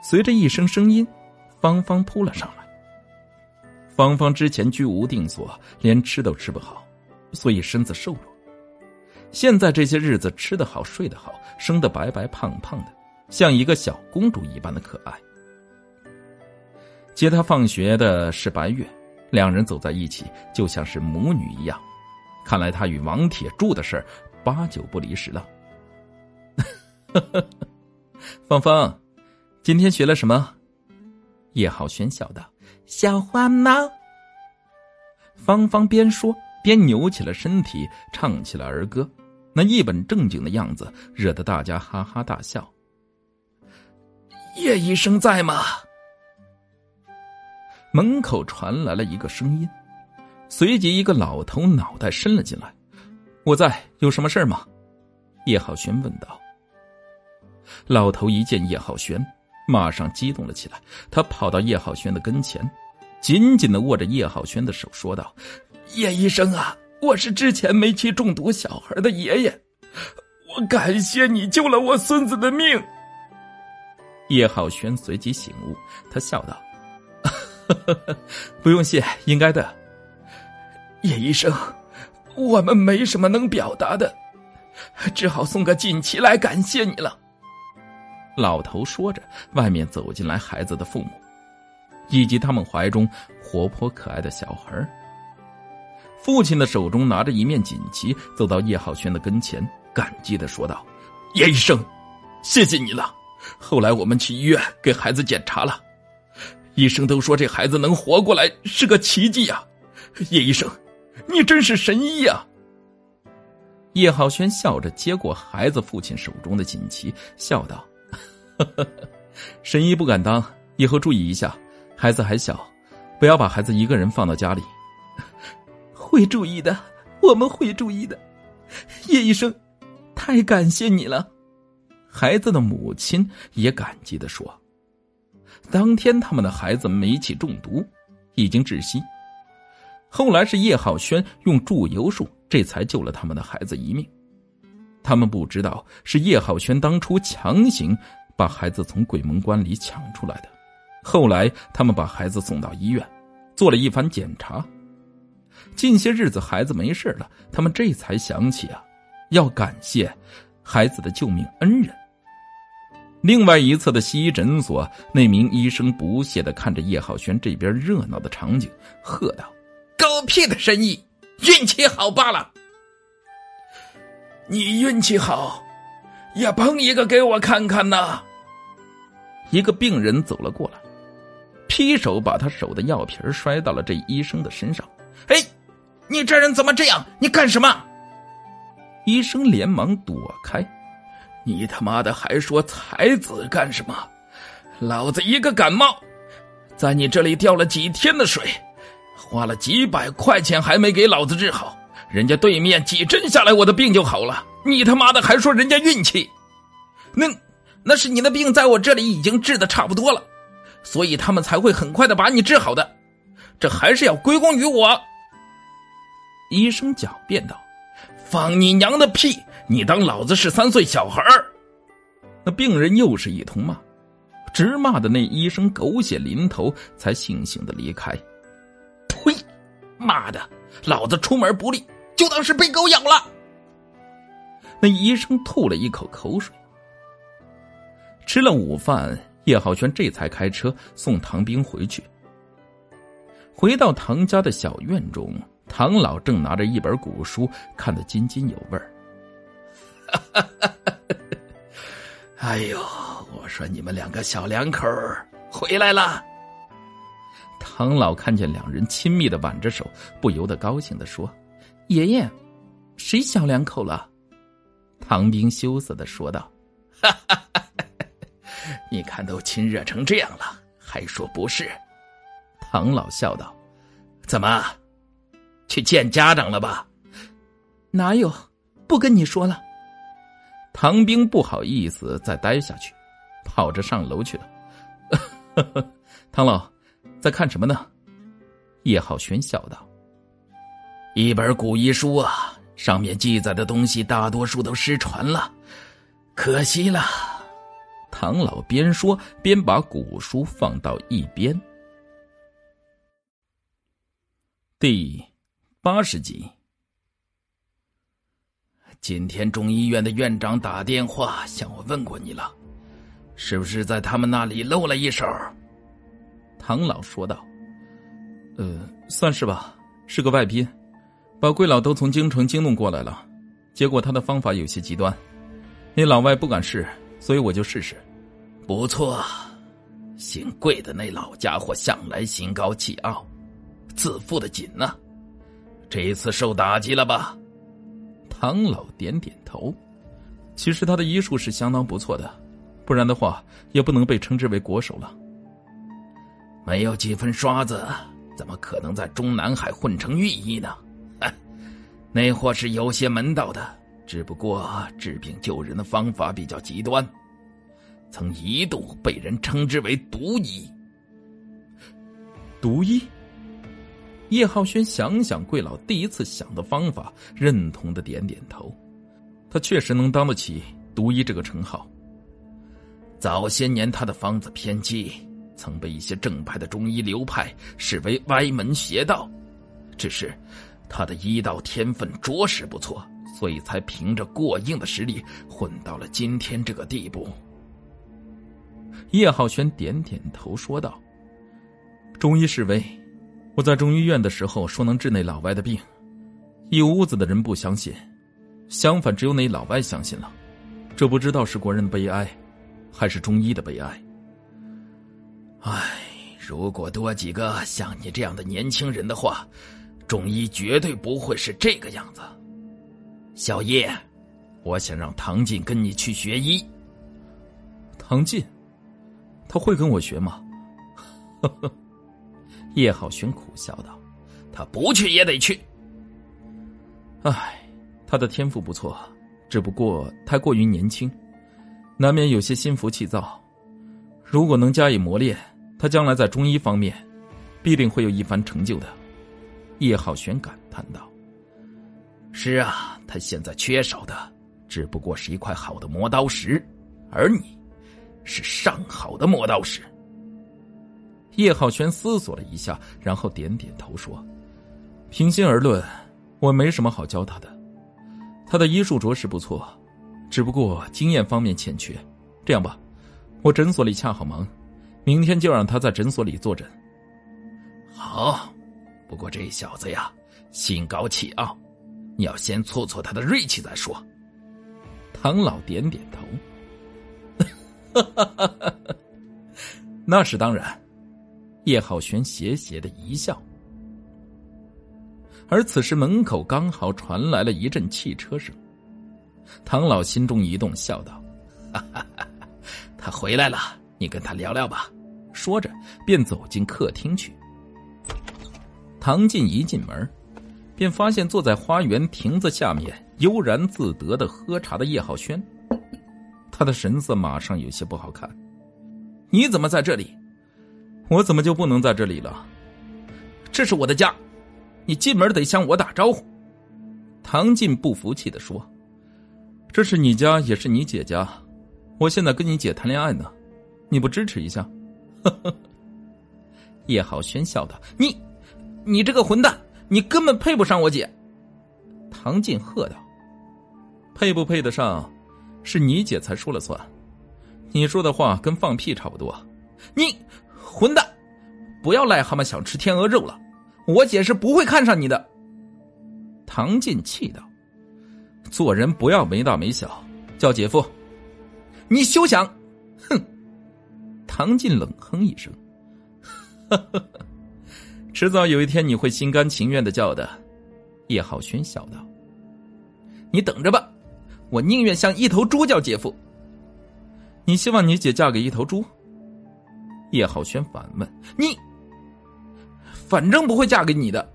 随着一声声音，芳芳扑了上来。芳芳之前居无定所，连吃都吃不好，所以身子瘦弱。现在这些日子吃得好，睡得好，生得白白胖胖的，像一个小公主一般的可爱。接她放学的是白月，两人走在一起就像是母女一样。看来他与王铁柱的事八九不离十了。芳芳，今天学了什么？叶浩轩笑道。小花猫。芳芳边说边扭起了身体，唱起了儿歌，那一本正经的样子，惹得大家哈哈大笑。叶医生在吗？门口传来了一个声音，随即一个老头脑袋伸了进来。我在，有什么事吗？叶浩轩问道。老头一见叶浩轩。马上激动了起来，他跑到叶浩轩的跟前，紧紧的握着叶浩轩的手，说道：“叶医生啊，我是之前煤气中毒小孩的爷爷，我感谢你救了我孙子的命。”叶浩轩随即醒悟，他笑道：“ 不用谢，应该的。叶医生，我们没什么能表达的，只好送个锦旗来感谢你了。”老头说着，外面走进来孩子的父母，以及他们怀中活泼可爱的小孩。父亲的手中拿着一面锦旗，走到叶浩轩的跟前，感激的说道：“叶医生，谢谢你了。后来我们去医院给孩子检查了，医生都说这孩子能活过来是个奇迹呀。叶医生，你真是神医呀！”叶浩轩笑着接过孩子父亲手中的锦旗，笑道。神医不敢当，以后注意一下。孩子还小，不要把孩子一个人放到家里。会注意的，我们会注意的。叶医生，太感谢你了。孩子的母亲也感激的说：“当天他们的孩子煤气中毒，已经窒息。后来是叶浩轩用注油术，这才救了他们的孩子一命。”他们不知道是叶浩轩当初强行把孩子从鬼门关里抢出来的。后来，他们把孩子送到医院，做了一番检查。近些日子孩子没事了，他们这才想起啊，要感谢孩子的救命恩人。另外一侧的西医诊所，那名医生不屑的看着叶浩轩这边热闹的场景，喝道：“狗屁的生意，运气好罢了。你运气好，也碰一个给我看看呐。”一个病人走了过来，劈手把他手的药瓶摔到了这医生的身上。“哎，你这人怎么这样？你干什么？”医生连忙躲开。你他妈的还说才子干什么？老子一个感冒，在你这里吊了几天的水，花了几百块钱还没给老子治好，人家对面几针下来我的病就好了，你他妈的还说人家运气？那那是你的病在我这里已经治的差不多了，所以他们才会很快的把你治好的，这还是要归功于我。医生狡辩道：“放你娘的屁！”你当老子是三岁小孩那病人又是一通骂，直骂的那医生狗血淋头，才悻悻的离开。呸！妈的，老子出门不利，就当是被狗咬了。那医生吐了一口口水。吃了午饭，叶浩轩这才开车送唐兵回去。回到唐家的小院中，唐老正拿着一本古书，看得津津有味儿。哎呦，我说你们两个小两口回来了。唐老看见两人亲密的挽着手，不由得高兴的说：“爷爷，谁小两口了？”唐兵羞涩的说道：“哈哈！你看都亲热成这样了，还说不是？”唐老笑道：“怎么，去见家长了吧？”哪有？不跟你说了。唐兵不好意思再待下去，跑着上楼去了。唐老，在看什么呢？叶浩轩笑道：“一本古医书啊，上面记载的东西大多数都失传了，可惜了。”唐老边说边把古书放到一边。第八十集。今天中医院的院长打电话向我问过你了，是不是在他们那里露了一手？唐老说道：“呃，算是吧，是个外宾，把贵老都从京城惊动过来了。结果他的方法有些极端，那老外不敢试，所以我就试试。不错，姓贵的那老家伙向来心高气傲，自负的紧呢。这一次受打击了吧？”唐老点点头，其实他的医术是相当不错的，不然的话也不能被称之为国手了。没有几分刷子，怎么可能在中南海混成御医呢？那货是有些门道的，只不过治病救人的方法比较极端，曾一度被人称之为毒医。毒医。叶浩轩想想贵老第一次想的方法，认同的点点头。他确实能当得起独医这个称号。早些年他的方子偏激，曾被一些正派的中医流派视为歪门邪道。只是他的医道天分着实不错，所以才凭着过硬的实力混到了今天这个地步。叶浩轩点点头说道：“中医示威。”我在中医院的时候说能治那老外的病，一屋子的人不相信，相反只有那老外相信了。这不知道是国人的悲哀，还是中医的悲哀。唉，如果多几个像你这样的年轻人的话，中医绝对不会是这个样子。小叶，我想让唐进跟你去学医。唐进，他会跟我学吗？呵呵。叶浩轩苦笑道：“他不去也得去。唉，他的天赋不错，只不过太过于年轻，难免有些心浮气躁。如果能加以磨练，他将来在中医方面必定会有一番成就的。”叶浩轩感叹道：“是啊，他现在缺少的只不过是一块好的磨刀石，而你，是上好的磨刀石。叶浩轩思索了一下，然后点点头说：“平心而论，我没什么好教他的。他的医术着实不错，只不过经验方面欠缺。这样吧，我诊所里恰好忙，明天就让他在诊所里坐诊。”好，不过这小子呀，心高气傲，你要先挫挫他的锐气再说。唐老点点头，那是当然。叶浩轩斜斜的一笑，而此时门口刚好传来了一阵汽车声。唐老心中一动，笑道：“他回来了，你跟他聊聊吧。”说着，便走进客厅去。唐进一进门，便发现坐在花园亭子下面悠然自得的喝茶的叶浩轩，他的神色马上有些不好看。“你怎么在这里？”我怎么就不能在这里了？这是我的家，你进门得向我打招呼。”唐进不服气的说，“这是你家，也是你姐家。我现在跟你姐谈恋爱呢，你不支持一下？”。叶浩轩笑道：“你，你这个混蛋，你根本配不上我姐。”唐进喝道：“配不配得上，是你姐才说了算。你说的话跟放屁差不多。你。”混蛋！不要癞蛤蟆想吃天鹅肉了，我姐是不会看上你的。唐进气道：“做人不要没大没小，叫姐夫，你休想！”哼！唐进冷哼一声：“ 迟早有一天你会心甘情愿的叫的。”叶浩轩笑道：“你等着吧，我宁愿像一头猪叫姐夫。你希望你姐嫁给一头猪？”叶浩轩反问：“你，反正不会嫁给你的。”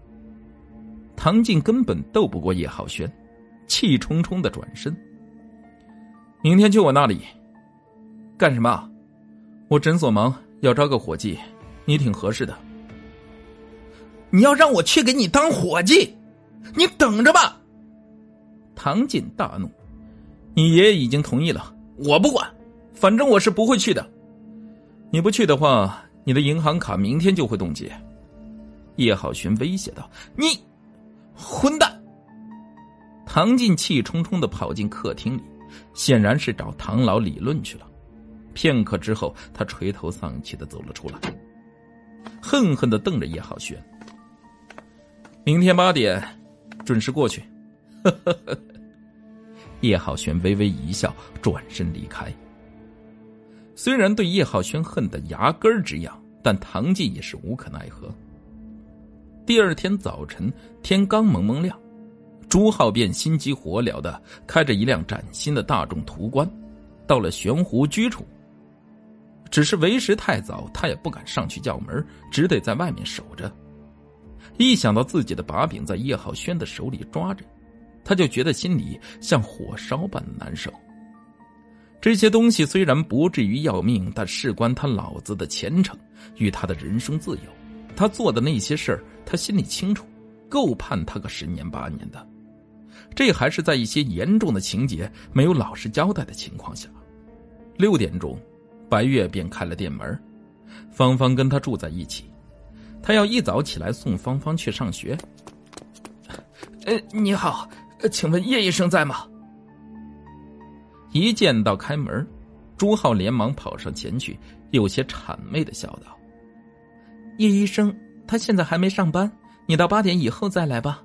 唐静根本斗不过叶浩轩，气冲冲的转身：“明天去我那里，干什么？我诊所忙，要招个伙计，你挺合适的。你要让我去给你当伙计？你等着吧！”唐静大怒：“你爷爷已经同意了，我不管，反正我是不会去的。”你不去的话，你的银行卡明天就会冻结。”叶浩轩威胁道。“你，混蛋！”唐进气冲冲的跑进客厅里，显然是找唐老理论去了。片刻之后，他垂头丧气的走了出来，恨恨的瞪着叶浩轩。明天八点，准时过去。叶浩轩微微一笑，转身离开。虽然对叶浩轩恨得牙根直痒，但唐进也是无可奈何。第二天早晨，天刚蒙蒙亮，朱浩便心急火燎的开着一辆崭新的大众途观，到了玄湖居处。只是为时太早，他也不敢上去叫门，只得在外面守着。一想到自己的把柄在叶浩轩的手里抓着，他就觉得心里像火烧般难受。这些东西虽然不至于要命，但事关他老子的前程与他的人生自由。他做的那些事儿，他心里清楚，够判他个十年八年的。这还是在一些严重的情节没有老实交代的情况下。六点钟，白月便开了店门。芳芳跟他住在一起，他要一早起来送芳芳去上学。呃，你好，请问叶医生在吗？一见到开门，朱浩连忙跑上前去，有些谄媚的笑道：“叶医生，他现在还没上班，你到八点以后再来吧。”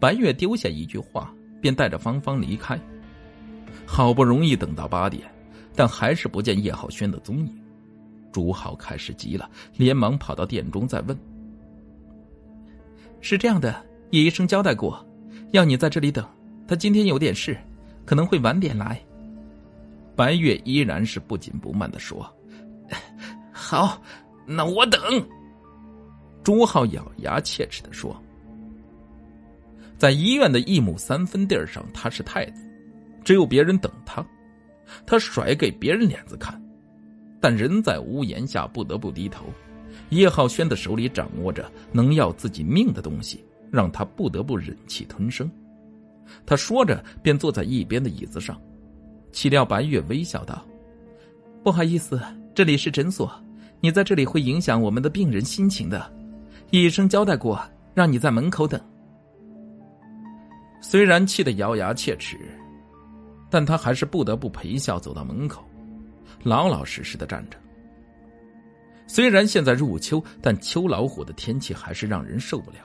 白月丢下一句话，便带着芳芳离开。好不容易等到八点，但还是不见叶浩轩的踪影。朱浩开始急了，连忙跑到店中再问：“是这样的，叶医生交代过，要你在这里等，他今天有点事。”可能会晚点来。白月依然是不紧不慢的说：“ 好，那我等。”朱浩咬牙切齿的说：“在医院的一亩三分地上，他是太子，只有别人等他，他甩给别人脸子看。但人在屋檐下，不得不低头。叶浩轩的手里掌握着能要自己命的东西，让他不得不忍气吞声。”他说着便坐在一边的椅子上。岂料白月微笑道：“不好意思，这里是诊所，你在这里会影响我们的病人心情的。医生交代过，让你在门口等。”虽然气得咬牙切齿，但他还是不得不陪笑走到门口，老老实实的站着。虽然现在入秋，但秋老虎的天气还是让人受不了。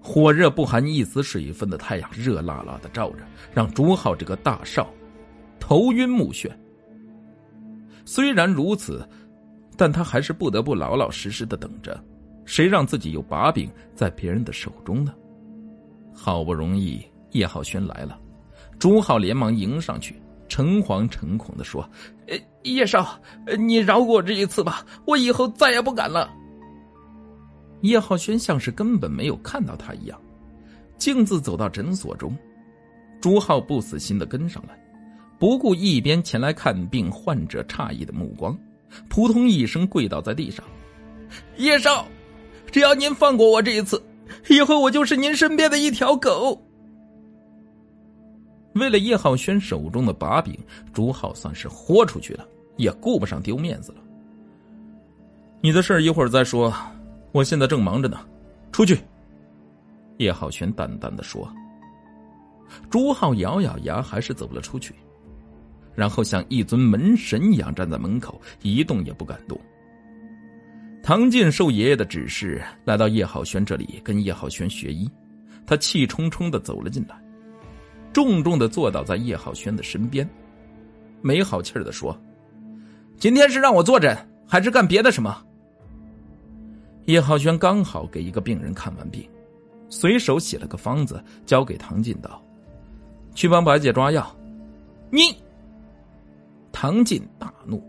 火热不含一丝水分的太阳，热辣辣的照着，让朱浩这个大少头晕目眩。虽然如此，但他还是不得不老老实实的等着。谁让自己有把柄在别人的手中呢？好不容易叶浩轩来了，朱浩连忙迎上去，诚惶诚恐的说：“呃，叶少，你饶过我这一次吧，我以后再也不敢了。”叶浩轩像是根本没有看到他一样，径自走到诊所中。朱浩不死心的跟上来，不顾一边前来看病患者诧异的目光，扑通一声跪倒在地上：“叶少，只要您放过我这一次，以后我就是您身边的一条狗。”为了叶浩轩手中的把柄，朱浩算是豁出去了，也顾不上丢面子了。你的事一会儿再说。我现在正忙着呢，出去。”叶浩轩淡淡的说。朱浩咬咬牙，还是走了出去，然后像一尊门神一样站在门口，一动也不敢动。唐进受爷爷的指示，来到叶浩轩这里跟叶浩轩学医，他气冲冲的走了进来，重重的坐倒在叶浩轩的身边，没好气的说：“今天是让我坐诊，还是干别的什么？”叶浩轩刚好给一个病人看完病，随手写了个方子交给唐进道：“去帮白姐抓药。”你，唐进大怒，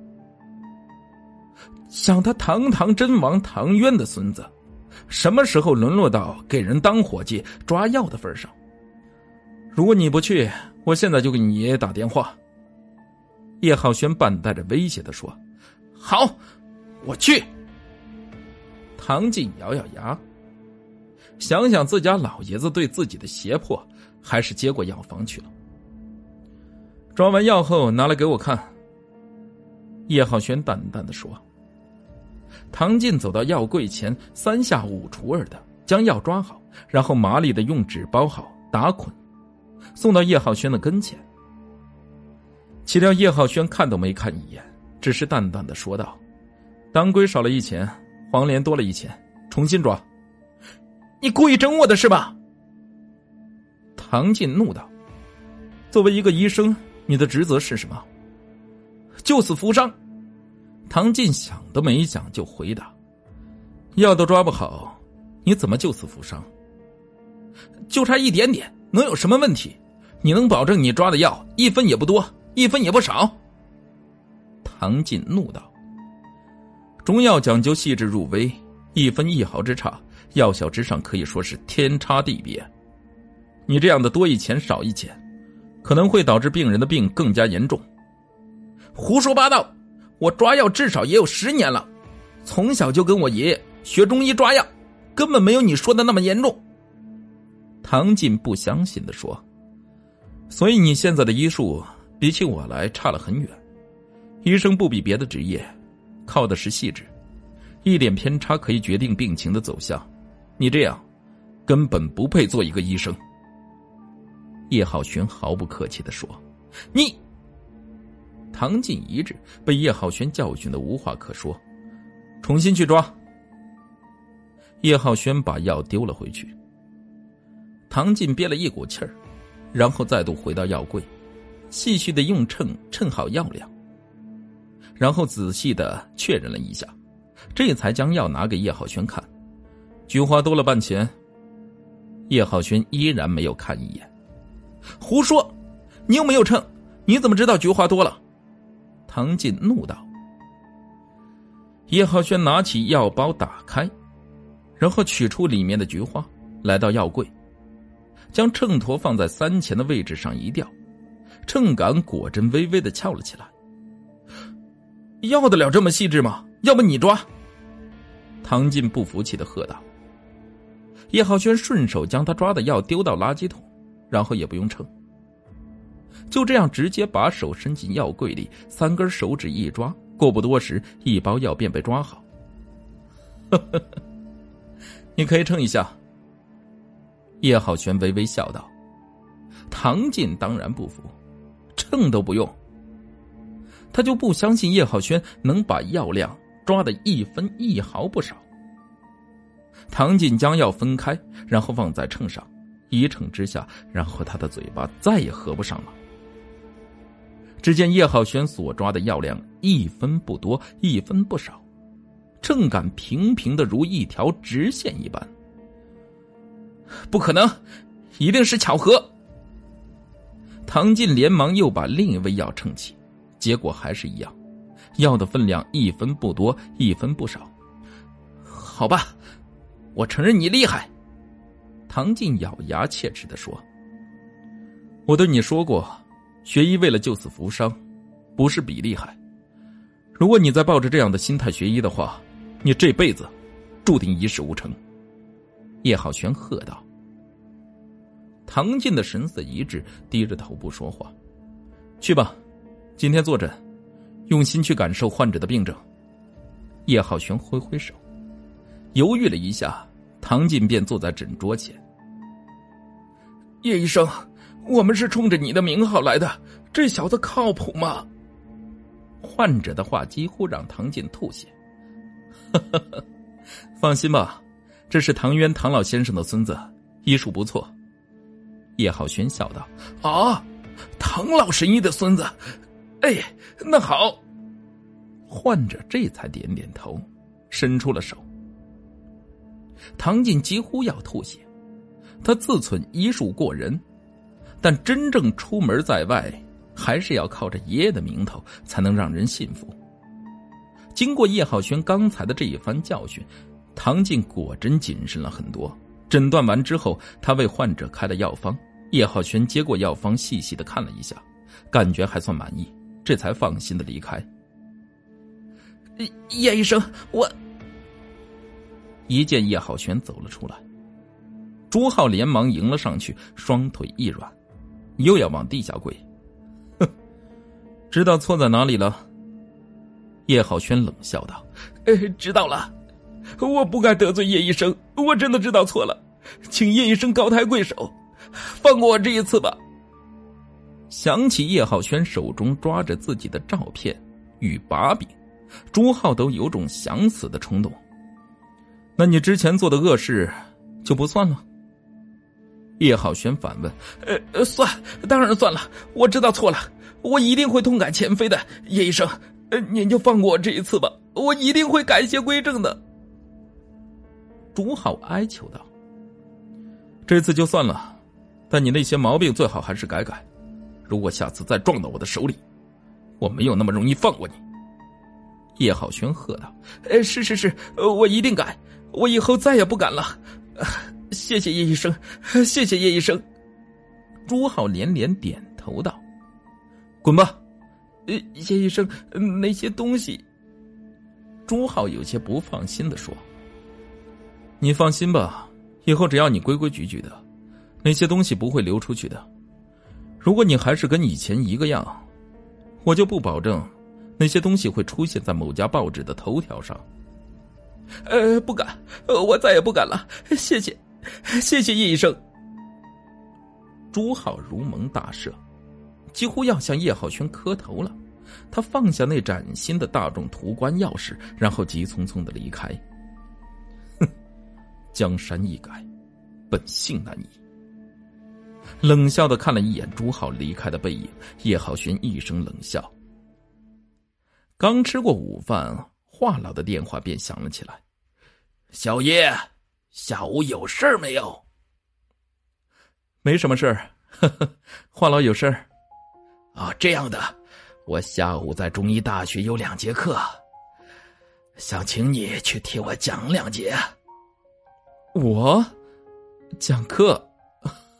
想他堂堂真王唐渊的孙子，什么时候沦落到给人当伙计抓药的份上？如果你不去，我现在就给你爷爷打电话。”叶浩轩半带着威胁的说：“好，我去。”唐进咬咬牙，想想自家老爷子对自己的胁迫，还是接过药方去了。抓完药后拿来给我看。叶浩轩淡淡的说。唐进走到药柜前，三下五除二的将药抓好，然后麻利的用纸包好打捆，送到叶浩轩的跟前。岂料叶浩轩看都没看一眼，只是淡淡的说道：“当归少了一钱。”黄连多了一钱，重新抓。你故意整我的是吧？唐进怒道：“作为一个医生，你的职责是什么？救死扶伤。”唐进想都没想就回答：“药都抓不好，你怎么救死扶伤？就差一点点，能有什么问题？你能保证你抓的药一分也不多，一分也不少？”唐进怒道。中药讲究细致入微，一分一毫之差，药效之上可以说是天差地别。你这样的多一钱少一钱，可能会导致病人的病更加严重。胡说八道！我抓药至少也有十年了，从小就跟我爷爷学中医抓药，根本没有你说的那么严重。唐进不相信的说：“所以你现在的医术比起我来差了很远。医生不比别的职业。”靠的是细致，一点偏差可以决定病情的走向。你这样，根本不配做一个医生。”叶浩轩毫不客气的说。“你！”唐进一滞，被叶浩轩教训的无话可说。重新去抓。叶浩轩把药丢了回去。唐进憋了一股气儿，然后再度回到药柜，细细的用秤称好药量。然后仔细的确认了一下，这才将药拿给叶浩轩看。菊花多了半钱。叶浩轩依然没有看一眼。胡说！你又没有称，你怎么知道菊花多了？唐进怒道。叶浩轩拿起药包打开，然后取出里面的菊花，来到药柜，将秤砣放在三钱的位置上一吊，秤杆果真微微的翘了起来。要得了这么细致吗？要不你抓！唐进不服气的喝道。叶浩轩顺手将他抓的药丢到垃圾桶，然后也不用称，就这样直接把手伸进药柜里，三根手指一抓，过不多时，一包药便被抓好。呵呵呵你可以称一下。叶浩轩微微笑道。唐进当然不服，称都不用。他就不相信叶浩轩能把药量抓得一分一毫不少。唐进将药分开，然后放在秤上，一称之下，然后他的嘴巴再也合不上了。只见叶浩轩所抓的药量一分不多，一分不少，秤杆平平的如一条直线一般。不可能，一定是巧合。唐进连忙又把另一味药称起，结果还是一样，药的分量一分不多，一分不少。好吧，我承认你厉害。唐进咬牙切齿的说：“我对你说过，学医为了救死扶伤，不是比厉害。如果你再抱着这样的心态学医的话，你这辈子注定一事无成。”叶浩轩喝道。唐进的神色一滞，低着头不说话。去吧，今天坐诊，用心去感受患者的病症。叶浩轩挥挥手，犹豫了一下，唐进便坐在诊桌前。叶医生，我们是冲着你的名号来的，这小子靠谱吗？患者的话几乎让唐进吐血。放心吧，这是唐渊唐老先生的孙子，医术不错。叶浩轩笑道：“啊，唐老神医的孙子，哎，那好。”患者这才点点头，伸出了手。唐进几乎要吐血，他自忖医术过人，但真正出门在外，还是要靠着爷爷的名头才能让人信服。经过叶浩轩刚才的这一番教训，唐进果真谨慎了很多。诊断完之后，他为患者开了药方。叶浩轩接过药方，细细的看了一下，感觉还算满意，这才放心的离开。叶医生，我一见叶浩轩走了出来，朱浩连忙迎了上去，双腿一软，又要往地下跪。哼，知道错在哪里了？叶浩轩冷笑道：“呃，知道了，我不该得罪叶医生，我真的知道错了，请叶医生高抬贵手。”放过我这一次吧。想起叶浩轩手中抓着自己的照片与把柄，朱浩都有种想死的冲动。那你之前做的恶事就不算了？叶浩轩反问。呃，算，当然算了。我知道错了，我一定会痛改前非的。叶医生，呃，您就放过我这一次吧，我一定会改邪归正的。朱浩哀求道：“这次就算了。”但你那些毛病最好还是改改，如果下次再撞到我的手里，我没有那么容易放过你。”叶浩轩喝道。“呃，是是是，我一定改，我以后再也不敢了。谢谢叶医生，谢谢叶医生。”朱浩连连点头道：“滚吧。”呃，叶医生，那些东西。朱浩有些不放心的说：“你放心吧，以后只要你规规矩矩的。”那些东西不会流出去的。如果你还是跟以前一个样，我就不保证那些东西会出现在某家报纸的头条上。呃，不敢，我再也不敢了。谢谢，谢谢叶医生。朱浩如蒙大赦，几乎要向叶浩轩磕头了。他放下那崭新的大众途观钥匙，然后急匆匆的离开。哼，江山易改，本性难移。冷笑的看了一眼朱浩离开的背影，叶浩轩一声冷笑。刚吃过午饭，华老的电话便响了起来：“小叶，下午有事儿没有？”“没什么事儿。”“呵呵，华老有事儿。”“啊，这样的，我下午在中医大学有两节课，想请你去替我讲两节。”“我，讲课。”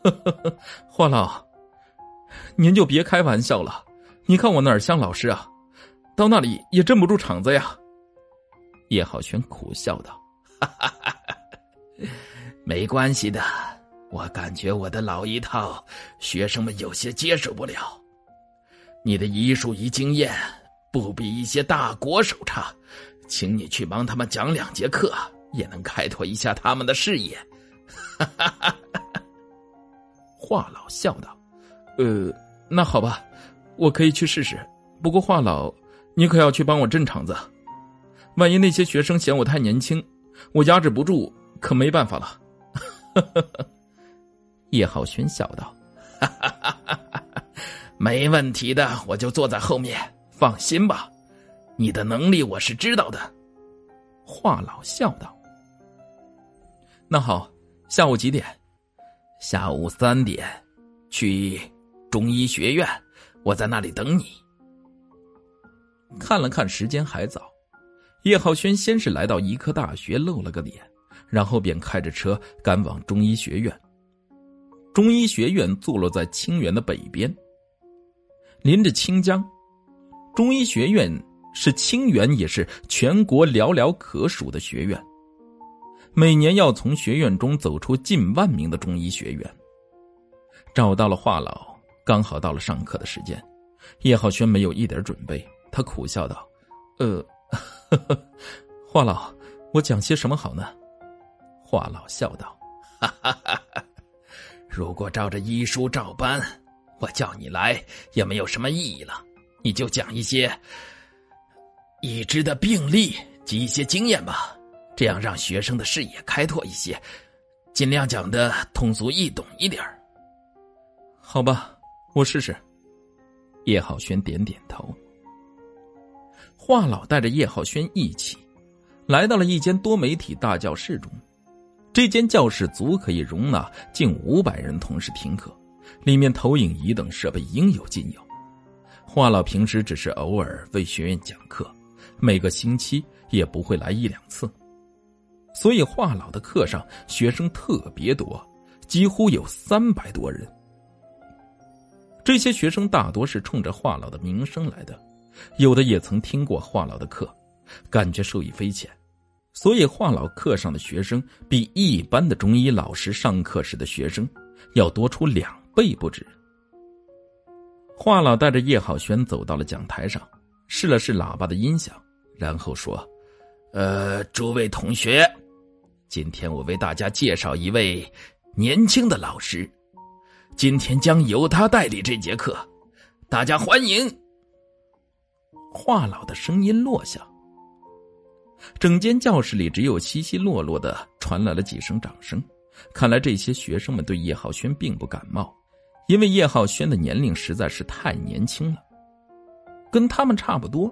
呵呵呵，华老，您就别开玩笑了。你看我哪儿像老师啊？到那里也镇不住场子呀。叶浩轩苦笑道：“哈哈哈，没关系的，我感觉我的老一套学生们有些接受不了。你的医术与经验不比一些大国手差，请你去帮他们讲两节课，也能开拓一下他们的视野。哈哈哈！华老笑道：“呃，那好吧，我可以去试试。不过华老，你可要去帮我镇场子，万一那些学生嫌我太年轻，我压制不住，可没办法了。”！叶浩轩笑道：“，没问题的，我就坐在后面，放心吧。你的能力我是知道的。”华老笑道：“那好，下午几点？”下午三点，去中医学院，我在那里等你。看了看时间还早，叶浩轩先是来到医科大学露了个脸，然后便开着车赶往中医学院。中医学院坐落在清源的北边，临着清江。中医学院是清源，也是全国寥寥可数的学院。每年要从学院中走出近万名的中医学员。找到了华老，刚好到了上课的时间。叶浩轩没有一点准备，他苦笑道：“呃，华老，我讲些什么好呢？”华老笑道：“哈哈哈哈如果照着医书照搬，我叫你来也没有什么意义了。你就讲一些已知的病例及一些经验吧。”这样让学生的视野开拓一些，尽量讲的通俗易懂一点好吧，我试试。叶浩轩点点头。华老带着叶浩轩一起，来到了一间多媒体大教室中。这间教室足可以容纳近五百人同时听课，里面投影仪等设备应有尽有。华老平时只是偶尔为学院讲课，每个星期也不会来一两次。所以，华老的课上学生特别多，几乎有三百多人。这些学生大多是冲着华老的名声来的，有的也曾听过华老的课，感觉受益匪浅。所以，华老课上的学生比一般的中医老师上课时的学生要多出两倍不止。华老带着叶浩轩走到了讲台上，试了试喇叭的音响，然后说：“呃，诸位同学。”今天我为大家介绍一位年轻的老师，今天将由他代理这节课，大家欢迎。话老的声音落下，整间教室里只有稀稀落落的传来了几声掌声。看来这些学生们对叶浩轩并不感冒，因为叶浩轩的年龄实在是太年轻了，跟他们差不多。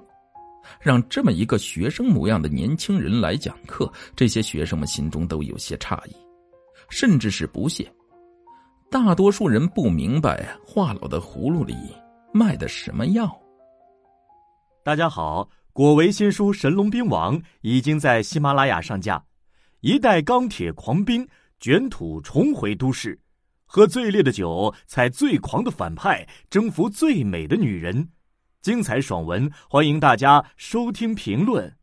让这么一个学生模样的年轻人来讲课，这些学生们心中都有些诧异，甚至是不屑。大多数人不明白华老的葫芦里卖的什么药。大家好，果维新书《神龙兵王》已经在喜马拉雅上架。一代钢铁狂兵卷土重回都市，喝最烈的酒，踩最狂的反派，征服最美的女人。精彩爽文，欢迎大家收听评论。